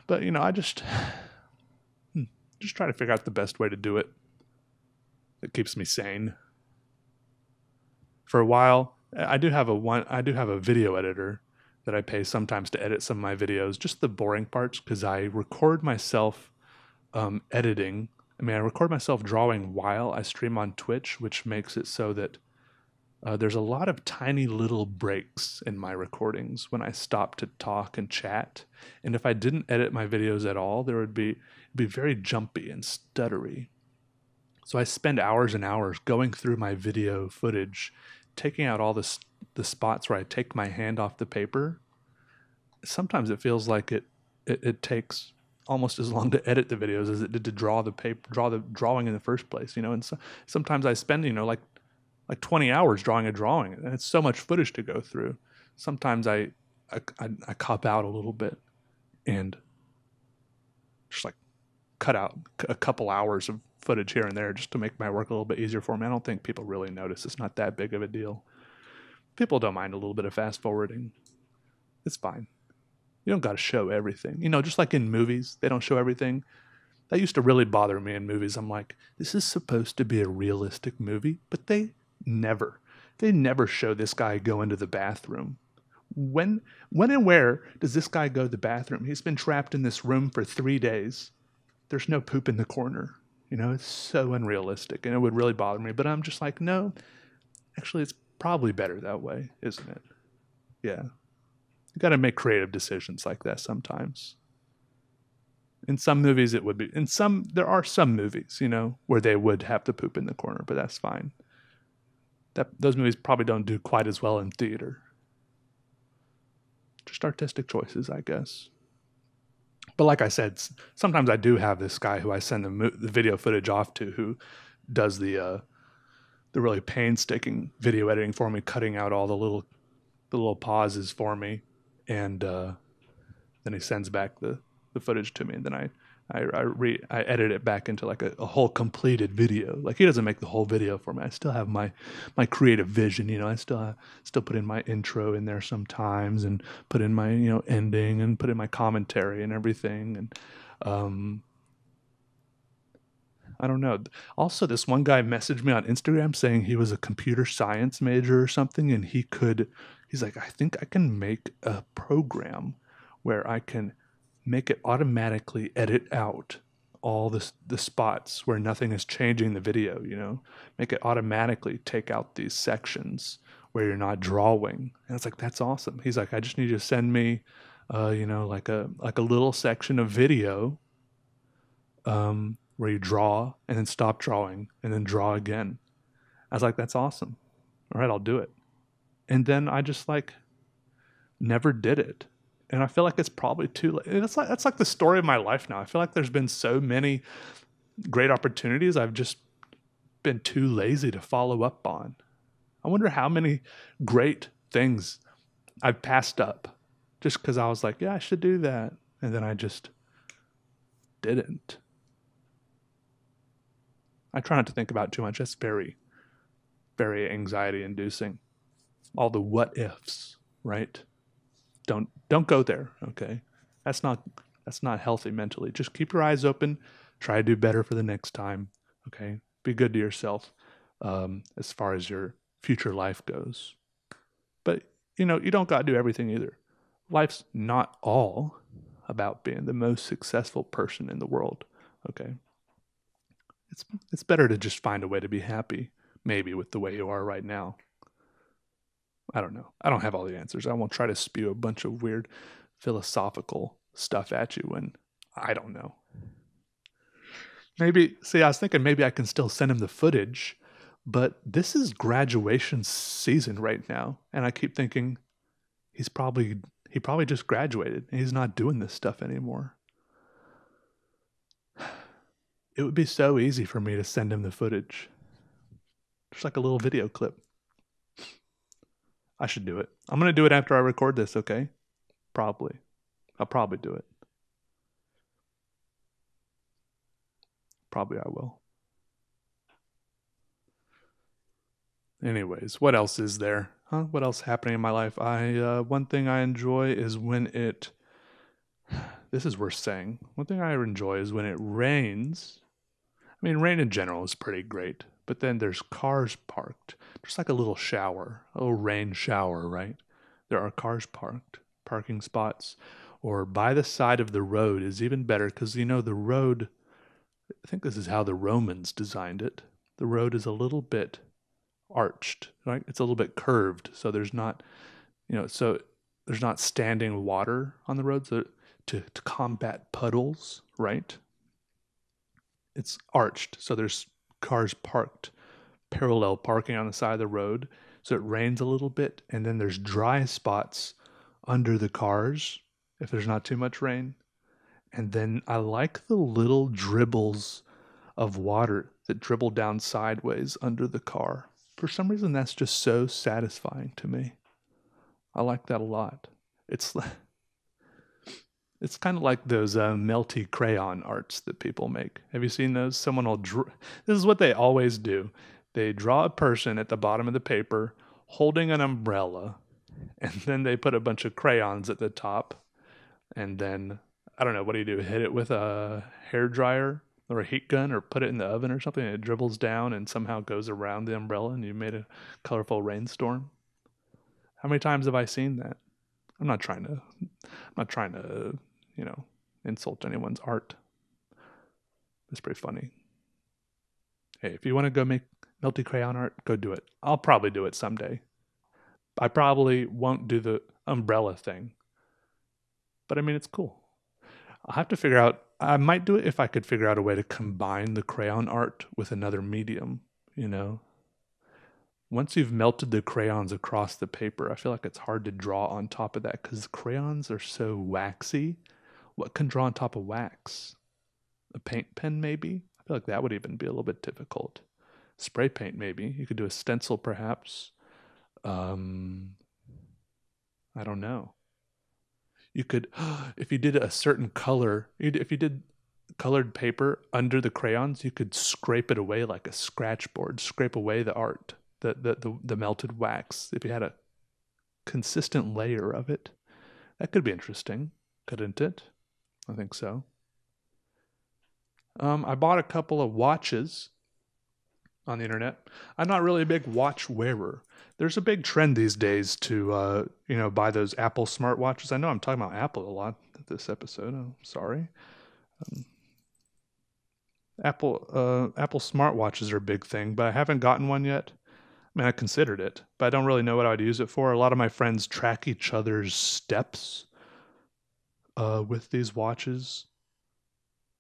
S1: But, you know, I just, hmm, just try to figure out the best way to do it that keeps me sane for a while. I do have a one. I do have a video editor that I pay sometimes to edit some of my videos, just the boring parts, because I record myself um, editing. I mean, I record myself drawing while I stream on Twitch, which makes it so that uh, there's a lot of tiny little breaks in my recordings when I stop to talk and chat. And if I didn't edit my videos at all, there would be be very jumpy and stuttery. So I spend hours and hours going through my video footage, taking out all the the spots where I take my hand off the paper. Sometimes it feels like it it, it takes almost as long to edit the videos as it did to draw the paper, draw the drawing in the first place. You know, and so, sometimes I spend you know like like 20 hours drawing a drawing, and it's so much footage to go through. Sometimes I I, I, I cop out a little bit and just like cut out a couple hours of footage here and there just to make my work a little bit easier for me. I don't think people really notice. It's not that big of a deal. People don't mind a little bit of fast forwarding. It's fine. You don't got to show everything. You know, just like in movies, they don't show everything. That used to really bother me in movies. I'm like, this is supposed to be a realistic movie, but they never, they never show this guy go into the bathroom. When, when and where does this guy go to the bathroom? He's been trapped in this room for three days. There's no poop in the corner. You know, it's so unrealistic and it would really bother me. But I'm just like, no, actually, it's probably better that way, isn't it? Yeah. You got to make creative decisions like that sometimes. In some movies, it would be. In some, there are some movies, you know, where they would have to poop in the corner, but that's fine. That those movies probably don't do quite as well in theater. Just artistic choices, I guess. But like I said, sometimes I do have this guy who I send the, mo- the video footage off to, who does the uh, the really painstaking video editing for me, cutting out all the little the little pauses for me, and uh, then he sends back the the footage to me, and then I I I, re, I edit it back into like a, a, whole completed video. Like he doesn't make the whole video for me. I still have my my creative vision. You know, I still uh, still put in my intro in there sometimes, and put in my you know ending, and put in my commentary and everything, and um, I don't know. Also, this one guy messaged me on Instagram saying he was a computer science major or something, and he could. He's like, I think I can make a program where I can make it automatically edit out all the the spots where nothing is changing the video. You know, make it automatically take out these sections where you're not drawing. And it's like that's awesome. He's like, I just need you to send me, uh, you know, like a like a little section of video. Um, where you draw and then stop drawing and then draw again. I was like, that's awesome. All right, I'll do it. And then I just like never did it and I feel like it's probably too late. That's like that's like the story of my life now. I feel like there's been so many great opportunities I've just been too lazy to follow up on. I wonder how many great things I've passed up just because I was like, yeah, I should do that, and then I just didn't. I try not to think about too much. It's very, very anxiety inducing. All the what ifs, right? Don't don't go there okay? That's not that's not healthy mentally. Just keep your eyes open. Try to do better for the next time okay? Be good to yourself um, as far as your future life goes. But you know you don't got to do everything either. Life's not all about being the most successful person in the world okay? It's it's better to just find a way to be happy maybe with the way you are right now I don't know. I don't have all the answers. I won't try to spew a bunch of weird philosophical stuff at you when I don't know. Maybe, see, I was thinking maybe I can still send him the footage, but this is graduation season right now. And I keep thinking he's probably, he probably just graduated and he's not doing this stuff anymore. It would be so easy for me to send him the footage. Just like a little video clip. I should do it. I'm going to do it after I record this, okay? Probably. I'll probably do it. Probably I will. Anyways, what else is there? Huh? What else happening in my life? I uh, one thing I enjoy is when it. This is worth saying. One thing I enjoy is when it rains. I mean, rain in general is pretty great, but then there's cars parked just like a little shower, a little rain shower, right? There are cars parked, parking spots, or by the side of the road is even better because you know the road. I think this is how the Romans designed it. The road is a little bit arched, right? It's a little bit curved, so there's not, you know, so there's not standing water on the road, so to to combat puddles, right? It's arched, so there's cars parked parallel parking on the side of the road. So it rains a little bit, and then there's dry spots under the cars if there's not too much rain. And then I like the little dribbles of water that dribble down sideways under the car. For some reason, that's just so satisfying to me. I like that a lot. It's it's kind of like those uh, melty crayon arts that people make. Have you seen those? Someone will. draw. this is what they always do. They draw a person at the bottom of the paper holding an umbrella, and then they put a bunch of crayons at the top, and then I don't know what do you do? Hit it with a hair dryer or a heat gun, or put it in the oven or something. And it dribbles down and somehow goes around the umbrella, and you made a colorful rainstorm. How many times have I seen that? I'm not trying to, I'm not trying to, you know, insult anyone's art. It's pretty funny. Hey, if you want to go make melty crayon art, go do it. I'll probably do it someday. I probably won't do the umbrella thing. But I mean, it's cool. I'll have to figure out I might do it if I could figure out a way to combine the crayon art with another medium, you know. Once you've melted the crayons across the paper, I feel like it's hard to draw on top of that because crayons are so waxy. What can draw on top of wax? A paint pen, maybe? I feel like that would even be a little bit difficult. Spray paint, maybe. You could do a stencil, perhaps. Um, I don't know. You could, if you did a certain color, if you did colored paper under the crayons, you could scrape it away like a scratch board, scrape away the art, the, the, the, the melted wax. If you had a consistent layer of it, that could be interesting, couldn't it? I think so. Um, I bought a couple of watches on the internet. I'm not really a big watch wearer. There's a big trend these days to uh, you know buy those Apple smartwatches. I know I'm talking about Apple a lot this episode. I'm sorry. Um, Apple uh, Apple smartwatches are a big thing, but I haven't gotten one yet. I mean, I considered it, but I don't really know what I'd use it for. A lot of my friends track each other's steps uh, with these watches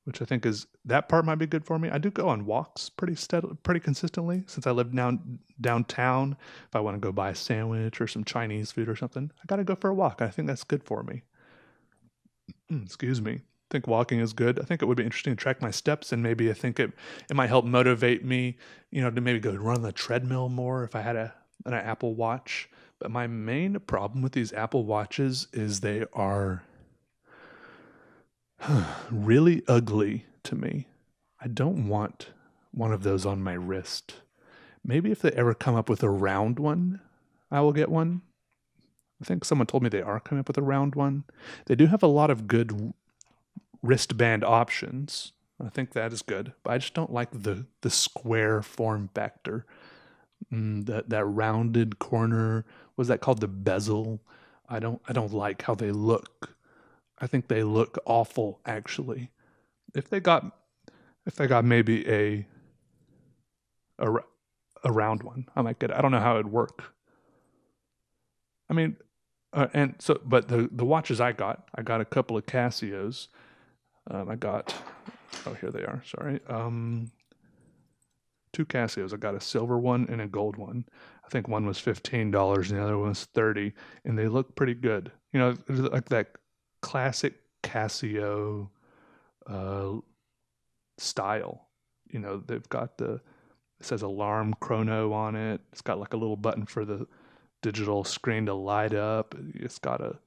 S1: which I think is that part might be good for me. I do go on walks pretty steadily, pretty consistently since I live down downtown. If I want to go buy a sandwich or some Chinese food or something, I got to go for a walk. I think that's good for me. Excuse me. I think walking is good. I think it would be interesting to track my steps and maybe I think it it might help motivate me, you know, to maybe go run the treadmill more if I had a an Apple Watch. But my main problem with these Apple Watches is they are really ugly to me. I don't want one of those on my wrist. Maybe if they ever come up with a round one, I will get one. I think someone told me they are coming up with a round one. They do have a lot of good wristband options. I think that is good, but I just don't like the the square form factor. Mm, that that rounded corner was that called the bezel. I don't I don't like how they look. I think they look awful actually. If they got if they got maybe a a, a round one, I might get it. I don't know how it'd work. I mean, uh, and so but the the watches I got, I got a couple of Casios. Um, I got oh here they are. Sorry. Um, two Casios. I got a silver one and a gold one. I think one was fifteen dollars and the other one was thirty, and they look pretty good. You know, like that classic Casio uh, style. You know, they've got the it says alarm chrono on it. It's got like a little button for the digital screen to light up. It's got a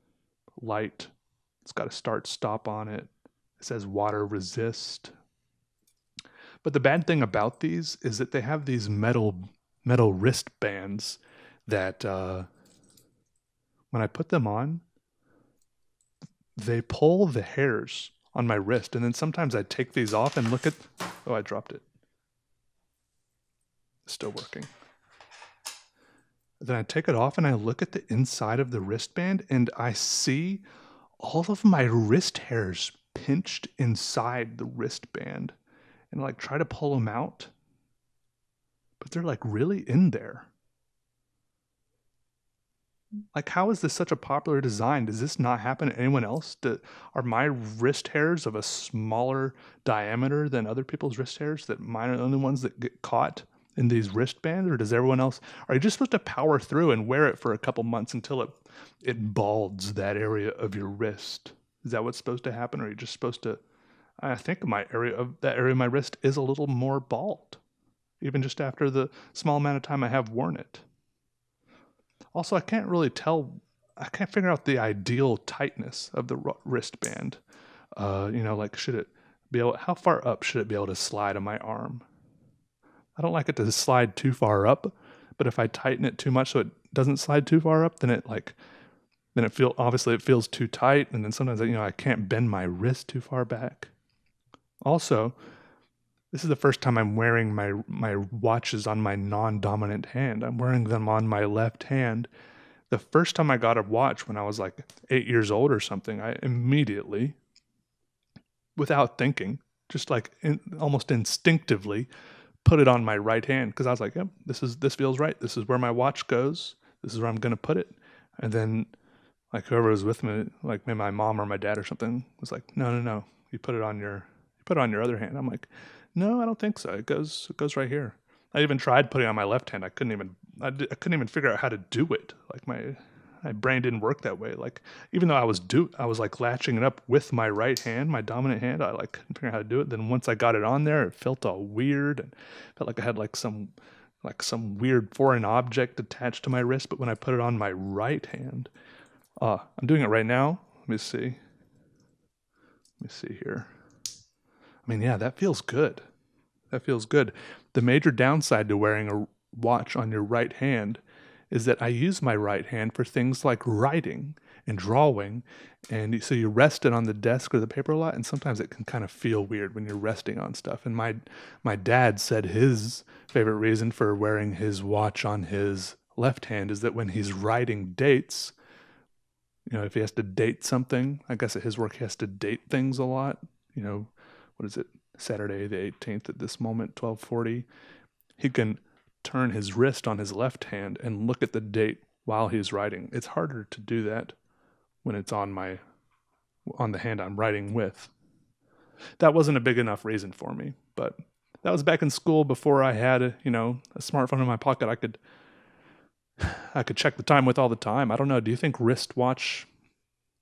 S1: light. It's got a start stop on it. It says water resist. But the bad thing about these is that they have these metal metal wristbands that uh, when I put them on, they pull the hairs on my wrist. And then sometimes I take these off and look at, oh, I dropped it. Still working. Then I take it off and I look at the inside of the wristband and I see all of my wrist hairs pinched inside the wristband and like try to pull them out. But they're like really in there. Like, how is this such a popular design? Does this not happen to anyone else? Do, are my wrist hairs of a smaller diameter than other people's wrist hairs? That mine are the only ones that get caught in these wristbands, or does everyone else? Are you just supposed to power through and wear it for a couple months until it it balds that area of your wrist? Is that what's supposed to happen, or are you just supposed to? I think my area of that area of my wrist is a little more bald, even just after the small amount of time I have worn it. Also, I can't really tell. I can't figure out the ideal tightness of the wristband. Uh, you know, like should it be able? How far up should it be able to slide on my arm? I don't like it to slide too far up, but if I tighten it too much so it doesn't slide too far up, then it like then it feel obviously it feels too tight, and then sometimes you know I can't bend my wrist too far back. Also, this is the first time I'm wearing my my watches on my non-dominant hand. I'm wearing them on my left hand. The first time I got a watch when I was like 8 years old or something, I immediately without thinking, just like in, almost instinctively put it on my right hand because I was like, "Yep, this is this feels right. This is where my watch goes. This is where I'm going to put it." And then like whoever was with me, like maybe my mom or my dad or something, was like, "No, no, no. you put it on your you put it on your other hand. I'm like, no, I don't think so. It goes it goes right here. I even tried putting it on my left hand. I couldn't even I, I couldn't even figure out how to do it. Like my my brain didn't work that way. Like even though I was do I was like latching it up with my right hand, my dominant hand, I like couldn't figure out how to do it. Then once I got it on there, it felt all weird and felt like I had like some like some weird foreign object attached to my wrist. But when I put it on my right hand, uh, I'm doing it right now. Let me see. Let me see here. I mean, yeah, that feels good. That feels good. The major downside to wearing a watch on your right hand is that I use my right hand for things like writing and drawing. And so you rest it on the desk or the paper a lot, and sometimes it can kind of feel weird when you're resting on stuff. And my my dad said his favorite reason for wearing his watch on his left hand is that when he's writing dates, you know, if he has to date something, I guess at his work he has to date things a lot. You know, what is it? Saturday the 18th at this moment, 1240. He can turn his wrist on his left hand and look at the date while he's writing. It's harder to do that when it's on my on the hand I'm writing with. That wasn't a big enough reason for me, but that was back in school before I had a, you know, a smartphone in my pocket I could I could check the time with all the time. I don't know, do you think wristwatch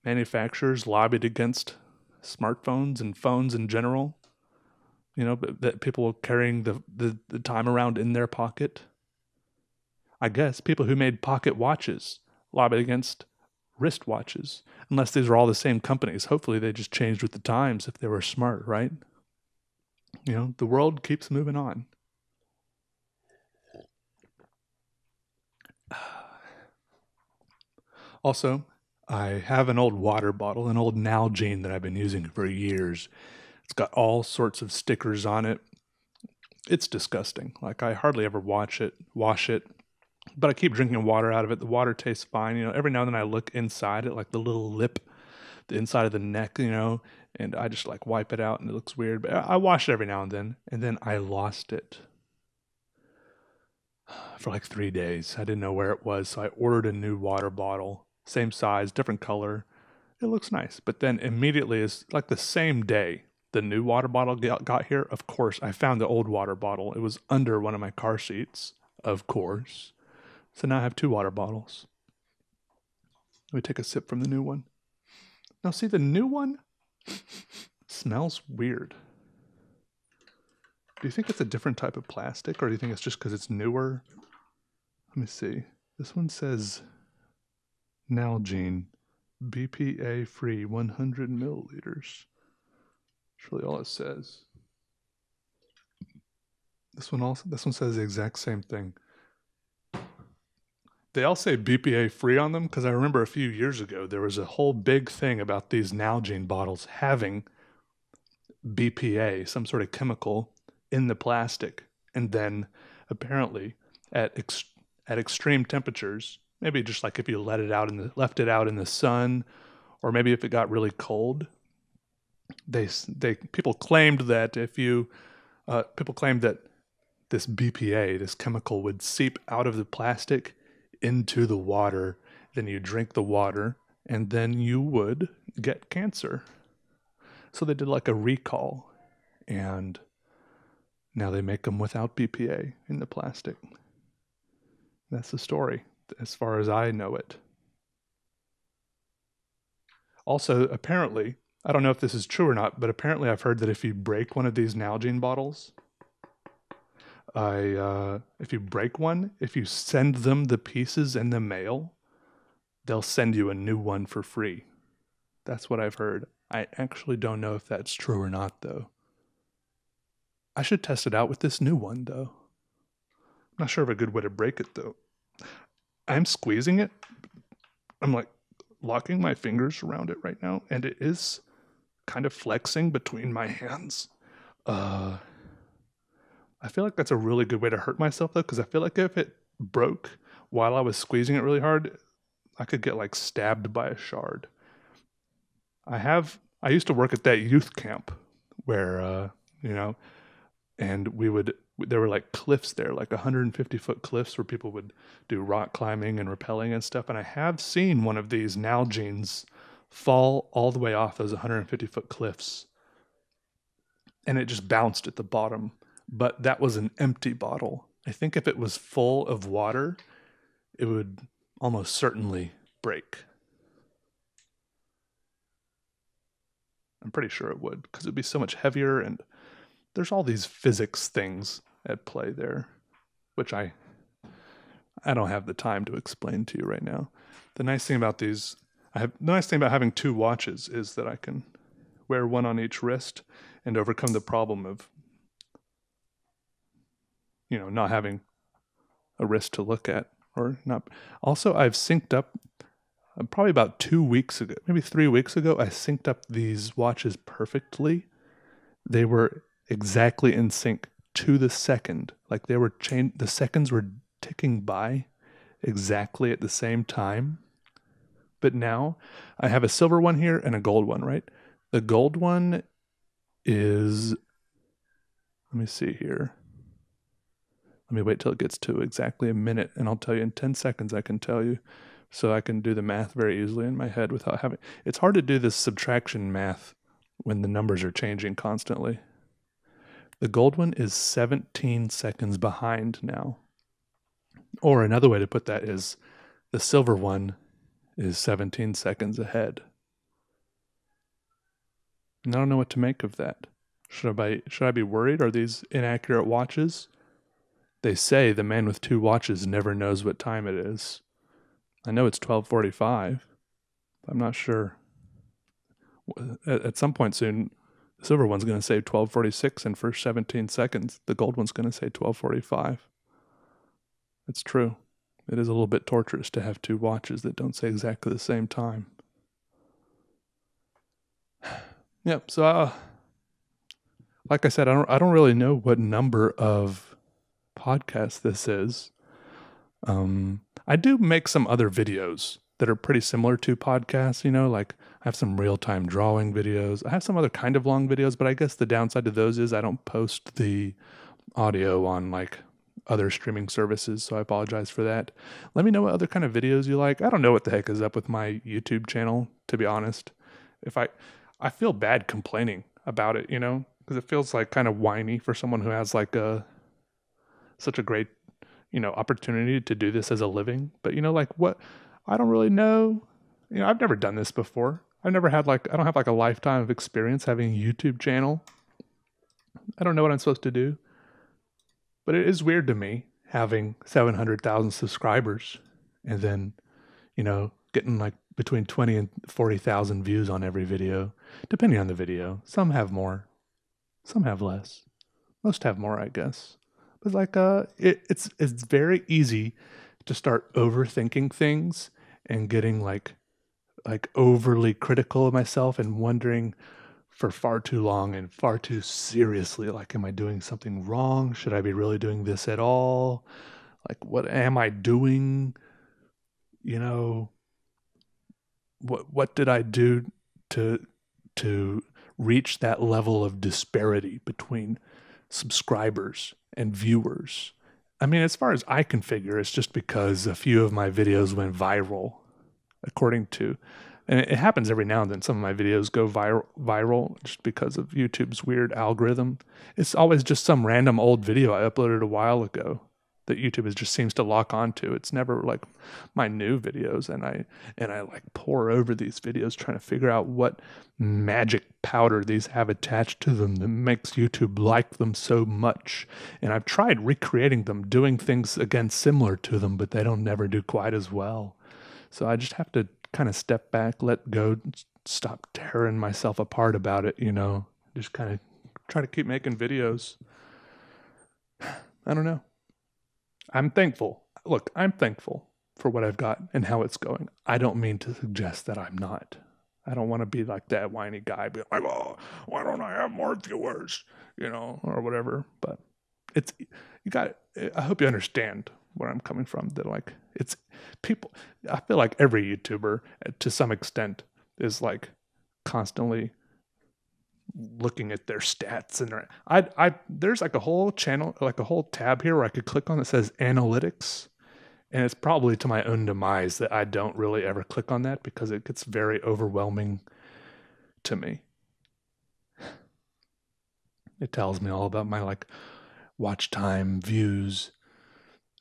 S1: manufacturers lobbied against smartphones and phones in general? you know, that people carrying the, the, the time around in their pocket. I guess people who made pocket watches lobbied against wristwatches, unless these are all the same companies. Hopefully, they just changed with the times if they were smart, right? You know, the world keeps moving on. Also, I have an old water bottle, an old Nalgene that I've been using for years. It's got all sorts of stickers on it. It's disgusting. Like I hardly ever watch it, wash it, but I keep drinking water out of it. The water tastes fine. You know, every now and then I look inside it, like the little lip, the inside of the neck, you know, and I just like wipe it out and it looks weird. But I wash it every now and then, and then I lost it for like three days. I didn't know where it was, so I ordered a new water bottle, same size, different color. It looks nice, but then immediately, it's like the same day, the new water bottle got here, of course, I found the old water bottle. It was under one of my car seats, of course. So now I have two water bottles. Let me take a sip from the new one. Now, see, the new one smells weird. Do you think it's a different type of plastic, or do you think it's just because it's newer? Let me see. This one says Nalgene, BPA free, 100 milliliters. That's really all it says. This one also this one says the exact same thing. They all say BPA free on them because I remember a few years ago there was a whole big thing about these Nalgene bottles having BPA, some sort of chemical, in the plastic, and then apparently at ex- at extreme temperatures, maybe just like if you let it out in the left it out in the sun, or maybe if it got really cold, they they people claimed that if you uh, people claimed that this BPA, this chemical, would seep out of the plastic into the water. Then you drink the water, and then you would get cancer. So they did like a recall, and now they make them without BPA in the plastic. That's the story, as far as I know it. Also, apparently, I don't know if this is true or not, but apparently I've heard that if you break one of these Nalgene bottles, I uh, if you break one, if you send them the pieces in the mail, they'll send you a new one for free. That's what I've heard. I actually don't know if that's true or not, though. I should test it out with this new one, though. I'm not sure of a good way to break it, though. I'm squeezing it. I'm like locking my fingers around it right now, and it is kind of flexing between my hands. Uh, I feel like that's a really good way to hurt myself though, because I feel like if it broke while I was squeezing it really hard, I could get like stabbed by a shard. I have I used to work at that youth camp where uh, you know, and we would there were like cliffs there, like 150 foot cliffs where people would do rock climbing and rappelling and stuff. And I have seen one of these Nalgenes fall all the way off those 150 foot cliffs and it just bounced at the bottom. But that was an empty bottle. I think if it was full of water, it would almost certainly break. I'm pretty sure it would because it'd be so much heavier and there's all these physics things at play there, which I I don't have the time to explain to you right now. The nice thing about these I have the nice thing about having two watches is that I can wear one on each wrist and overcome the problem of you know not having a wrist to look at or not also I've synced up uh, probably about 2 weeks ago maybe 3 weeks ago I synced up these watches perfectly they were exactly in sync to the second like they were chain the seconds were ticking by exactly at the same time but now I have a silver one here and a gold one right the gold one is, let me see here. Let me wait till it gets to exactly a minute and I'll tell you in 10 seconds, I can tell you. So I can do the math very easily in my head without having. It's hard to do this subtraction math when the numbers are changing constantly. The gold one is 17 seconds behind now. Or another way to put that is the silver one is 17 seconds ahead. And I don't know what to make of that. Should I, should I be worried? Are these inaccurate watches? They say the man with two watches never knows what time it is. I know it's 1245. I'm not sure. At some point soon, silver one's going to say 1246 and for 17 seconds. The gold one's going to say 1245. It's true. It is a little bit torturous to have two watches that don't say exactly the same time. Yep. So, uh, like I said, I don't I don't really know what number of podcasts this is. Um, I do make some other videos that are pretty similar to podcasts. You know, like I have some real time drawing videos. I have some other kind of long videos, but I guess the downside to those is I don't post the audio on like other streaming services, so I apologize for that. Let me know what other kind of videos you like. I don't know what the heck is up with my YouTube channel, to be honest. If I I feel bad complaining about it, you know, because it feels like kind of whiny for someone who has like a such a great, you know, opportunity to do this as a living. But you know, like what I don't really know. You know, I've never done this before. I've never had like I don't have like a lifetime of experience having a YouTube channel. I don't know what I'm supposed to do. But it is weird to me having 700,000 subscribers and then, you know, getting like between 20 and 40,000 views on every video, depending on the video. Some have more, some have less. Most have more, I guess. But like uh it, it's it's very easy to start overthinking things and getting like like overly critical of myself and wondering for far too long and far too seriously like am I doing something wrong? Should I be really doing this at all? Like what am I doing? You know, what what did I do to to reach that level of disparity between subscribers and viewers? I mean, as far as I can figure, it's just because a few of my videos went viral, according to, and it happens every now and then. Some of my videos go viral, viral just because of YouTube's weird algorithm. It's always just some random old video I uploaded a while ago that YouTube is just seems to lock onto. It's never like my new videos and I and I like pour over these videos trying to figure out what magic powder these have attached to them that makes YouTube like them so much. And I've tried recreating them, doing things again similar to them, but they don't never do quite as well. So I just have to kind of step back, let go, stop tearing myself apart about it, you know. Just kind of try to keep making videos. I don't know. I'm thankful. Look, I'm thankful for what I've got and how it's going. I don't mean to suggest that I'm not. I don't want to be like that whiny guy, be like, oh, why don't I have more viewers, you know, or whatever. But it's, you got, I hope you understand where I'm coming from. That like, it's people, I feel like every YouTuber uh, to some extent is like constantly looking at their stats and their, I I there's like a whole channel like a whole tab here where I could click on that says analytics and it's probably to my own demise that I don't really ever click on that because it gets very overwhelming to me. It tells me all about my like watch time, views,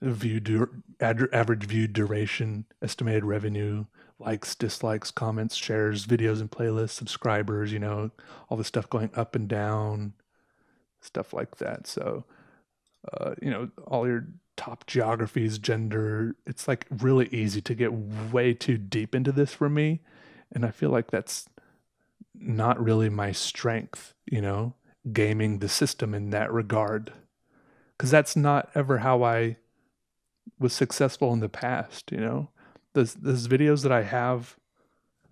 S1: view dur- average view duration, estimated revenue, likes, dislikes, comments, shares, videos and playlists, subscribers, you know, all the stuff going up and down, stuff like that. So, uh, you know, all your top geographies, gender, it's like really easy to get way too deep into this for me. And I feel like that's not really my strength, you know, gaming the system in that regard. Because that's not ever how I was successful in the past, you know. Those those videos that I have,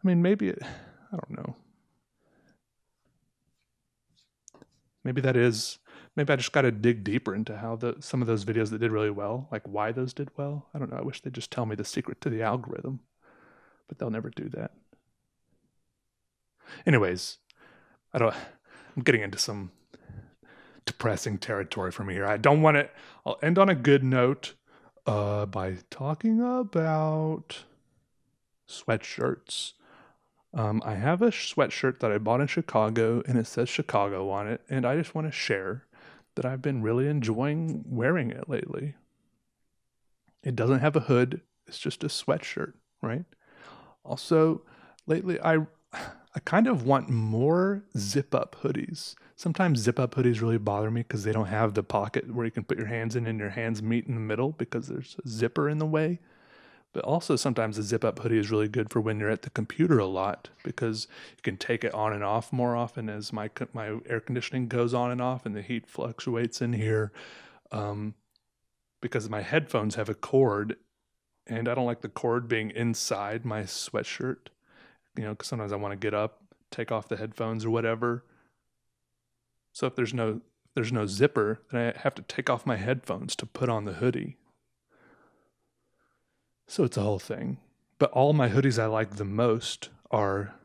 S1: I mean, maybe it, I don't know. Maybe that is maybe I just got to dig deeper into how the some of those videos that did really well, like why those did well. I don't know. I wish they'd just tell me the secret to the algorithm, but they'll never do that. Anyways, I don't. I'm getting into some depressing territory for me here. I don't want it. I'll end on a good note uh, by talking about sweatshirts. Um, I have a sweatshirt that I bought in Chicago and it says Chicago on it, and I just want to share that I've been really enjoying wearing it lately. It doesn't have a hood, it's just a sweatshirt, right? Also, lately I I kind of want more zip up hoodies. Sometimes zip up hoodies really bother me because they don't have the pocket where you can put your hands in and your hands meet in the middle because there's a zipper in the way. But also sometimes a zip up hoodie is really good for when you're at the computer a lot because you can take it on and off more often as my my air conditioning goes on and off and the heat fluctuates in here. Um, because my headphones have a cord and I don't like the cord being inside my sweatshirt you know, because sometimes I want to get up, take off the headphones or whatever. So if there's no there's no zipper, then I have to take off my headphones to put on the hoodie. So it's a whole thing. But all my hoodies I like the most are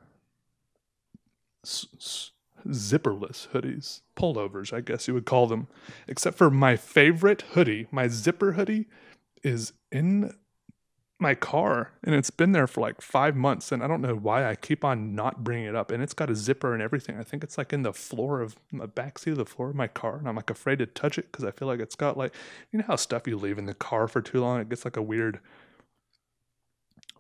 S1: s- s- zipperless hoodies, pullovers, I guess you would call them. Except for my favorite hoodie, my zipper hoodie is in my car and it's been there for like five months and i don't know why i keep on not bringing it up and it's got a zipper and everything. I think it's like in the floor of the backseat of the floor of my car and i'm like afraid to touch it because i feel like it's got like you know how stuff you leave in the car for too long it gets like a weird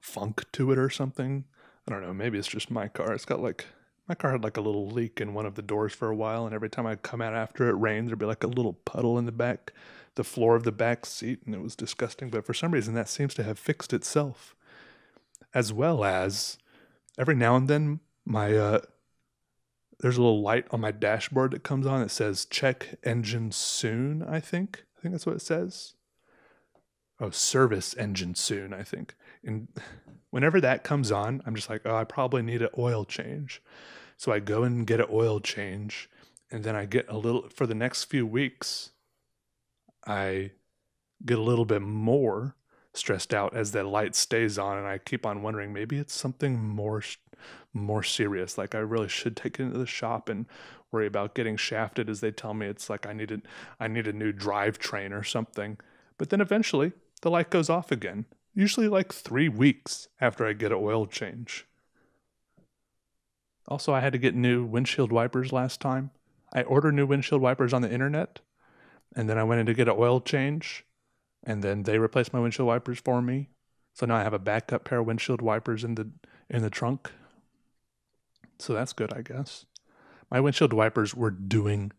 S1: funk to it or something? I don't know maybe it's just my car. It's got like my car had like a little leak in one of the doors for a while and every time i come out after it rains there'd be like a little puddle in the back the floor of the back seat, and it was disgusting. But for some reason, that seems to have fixed itself. As well as every now and then, my uh, there's a little light on my dashboard that comes on. It says "check engine soon." I think. I think that's what it says. Oh, service engine soon. I think. And whenever that comes on, I'm just like, oh, I probably need an oil change. So I go and get an oil change, and then I get a little for the next few weeks. I get a little bit more stressed out as that light stays on and I keep on wondering maybe it's something more more serious. Like I really should take it into the shop and worry about getting shafted as they tell me it's like I needed I need a new drivetrain or something. But then eventually the light goes off again usually like 3 weeks after I get an oil change. Also I had to get new windshield wipers last time. I order new windshield wipers on the internet and then I went in to get an oil change, and then they replaced my windshield wipers for me. So now I have a backup pair of windshield wipers in the in the trunk. So that's good, I guess. My windshield wipers were doing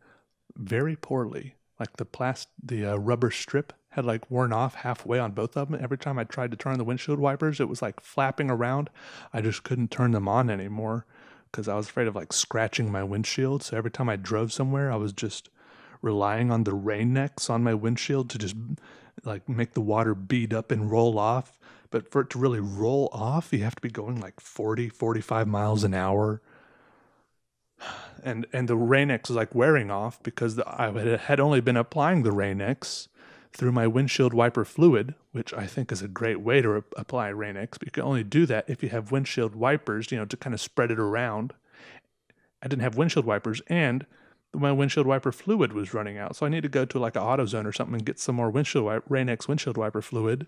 S1: very poorly. Like the plast the uh, rubber strip had like worn off halfway on both of them. Every time I tried to turn the windshield wipers, it was like flapping around. I just couldn't turn them on anymore because I was afraid of like scratching my windshield. So every time I drove somewhere, I was just relying on the Rain-X on my windshield to just like make the water bead up and roll off. But for it to really roll off, you have to be going like 40, 45 miles an hour. And and the Rain-X was like wearing off because the, I had only been applying the Rain-X through my windshield wiper fluid, which I think is a great way to apply Rain-X. But you can only do that if you have windshield wipers, you know, to kind of spread it around. I didn't have windshield wipers, and my windshield wiper fluid was running out. So I need to go to like an AutoZone or something and get some more windshield wiper, Rain-X windshield wiper fluid.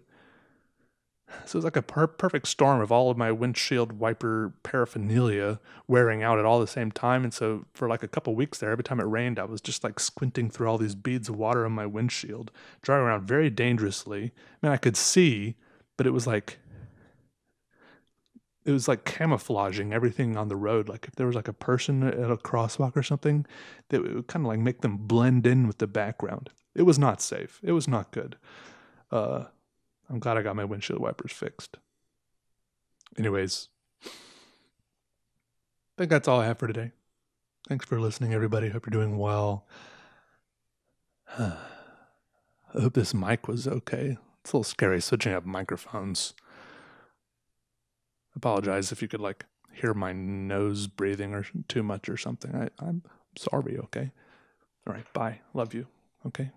S1: So it was like a per- perfect storm of all of my windshield wiper paraphernalia wearing out at all the same time. And so for like a couple weeks there, every time it rained, I was just like squinting through all these beads of water on my windshield, driving around very dangerously. I mean, I could see, but it was like it was like camouflaging everything on the road. Like if there was like a person at a crosswalk or something, that would kind of like make them blend in with the background. It was not safe. It was not good. Uh, I'm glad I got my windshield wipers fixed. Anyways, I think that's all I have for today. Thanks for listening, everybody. Hope you're doing well. I hope this mic was okay. It's a little scary switching up microphones. Apologize if you could like hear my nose breathing or too much or something. I, I'm sorry, okay? All right, bye. Love you. Okay.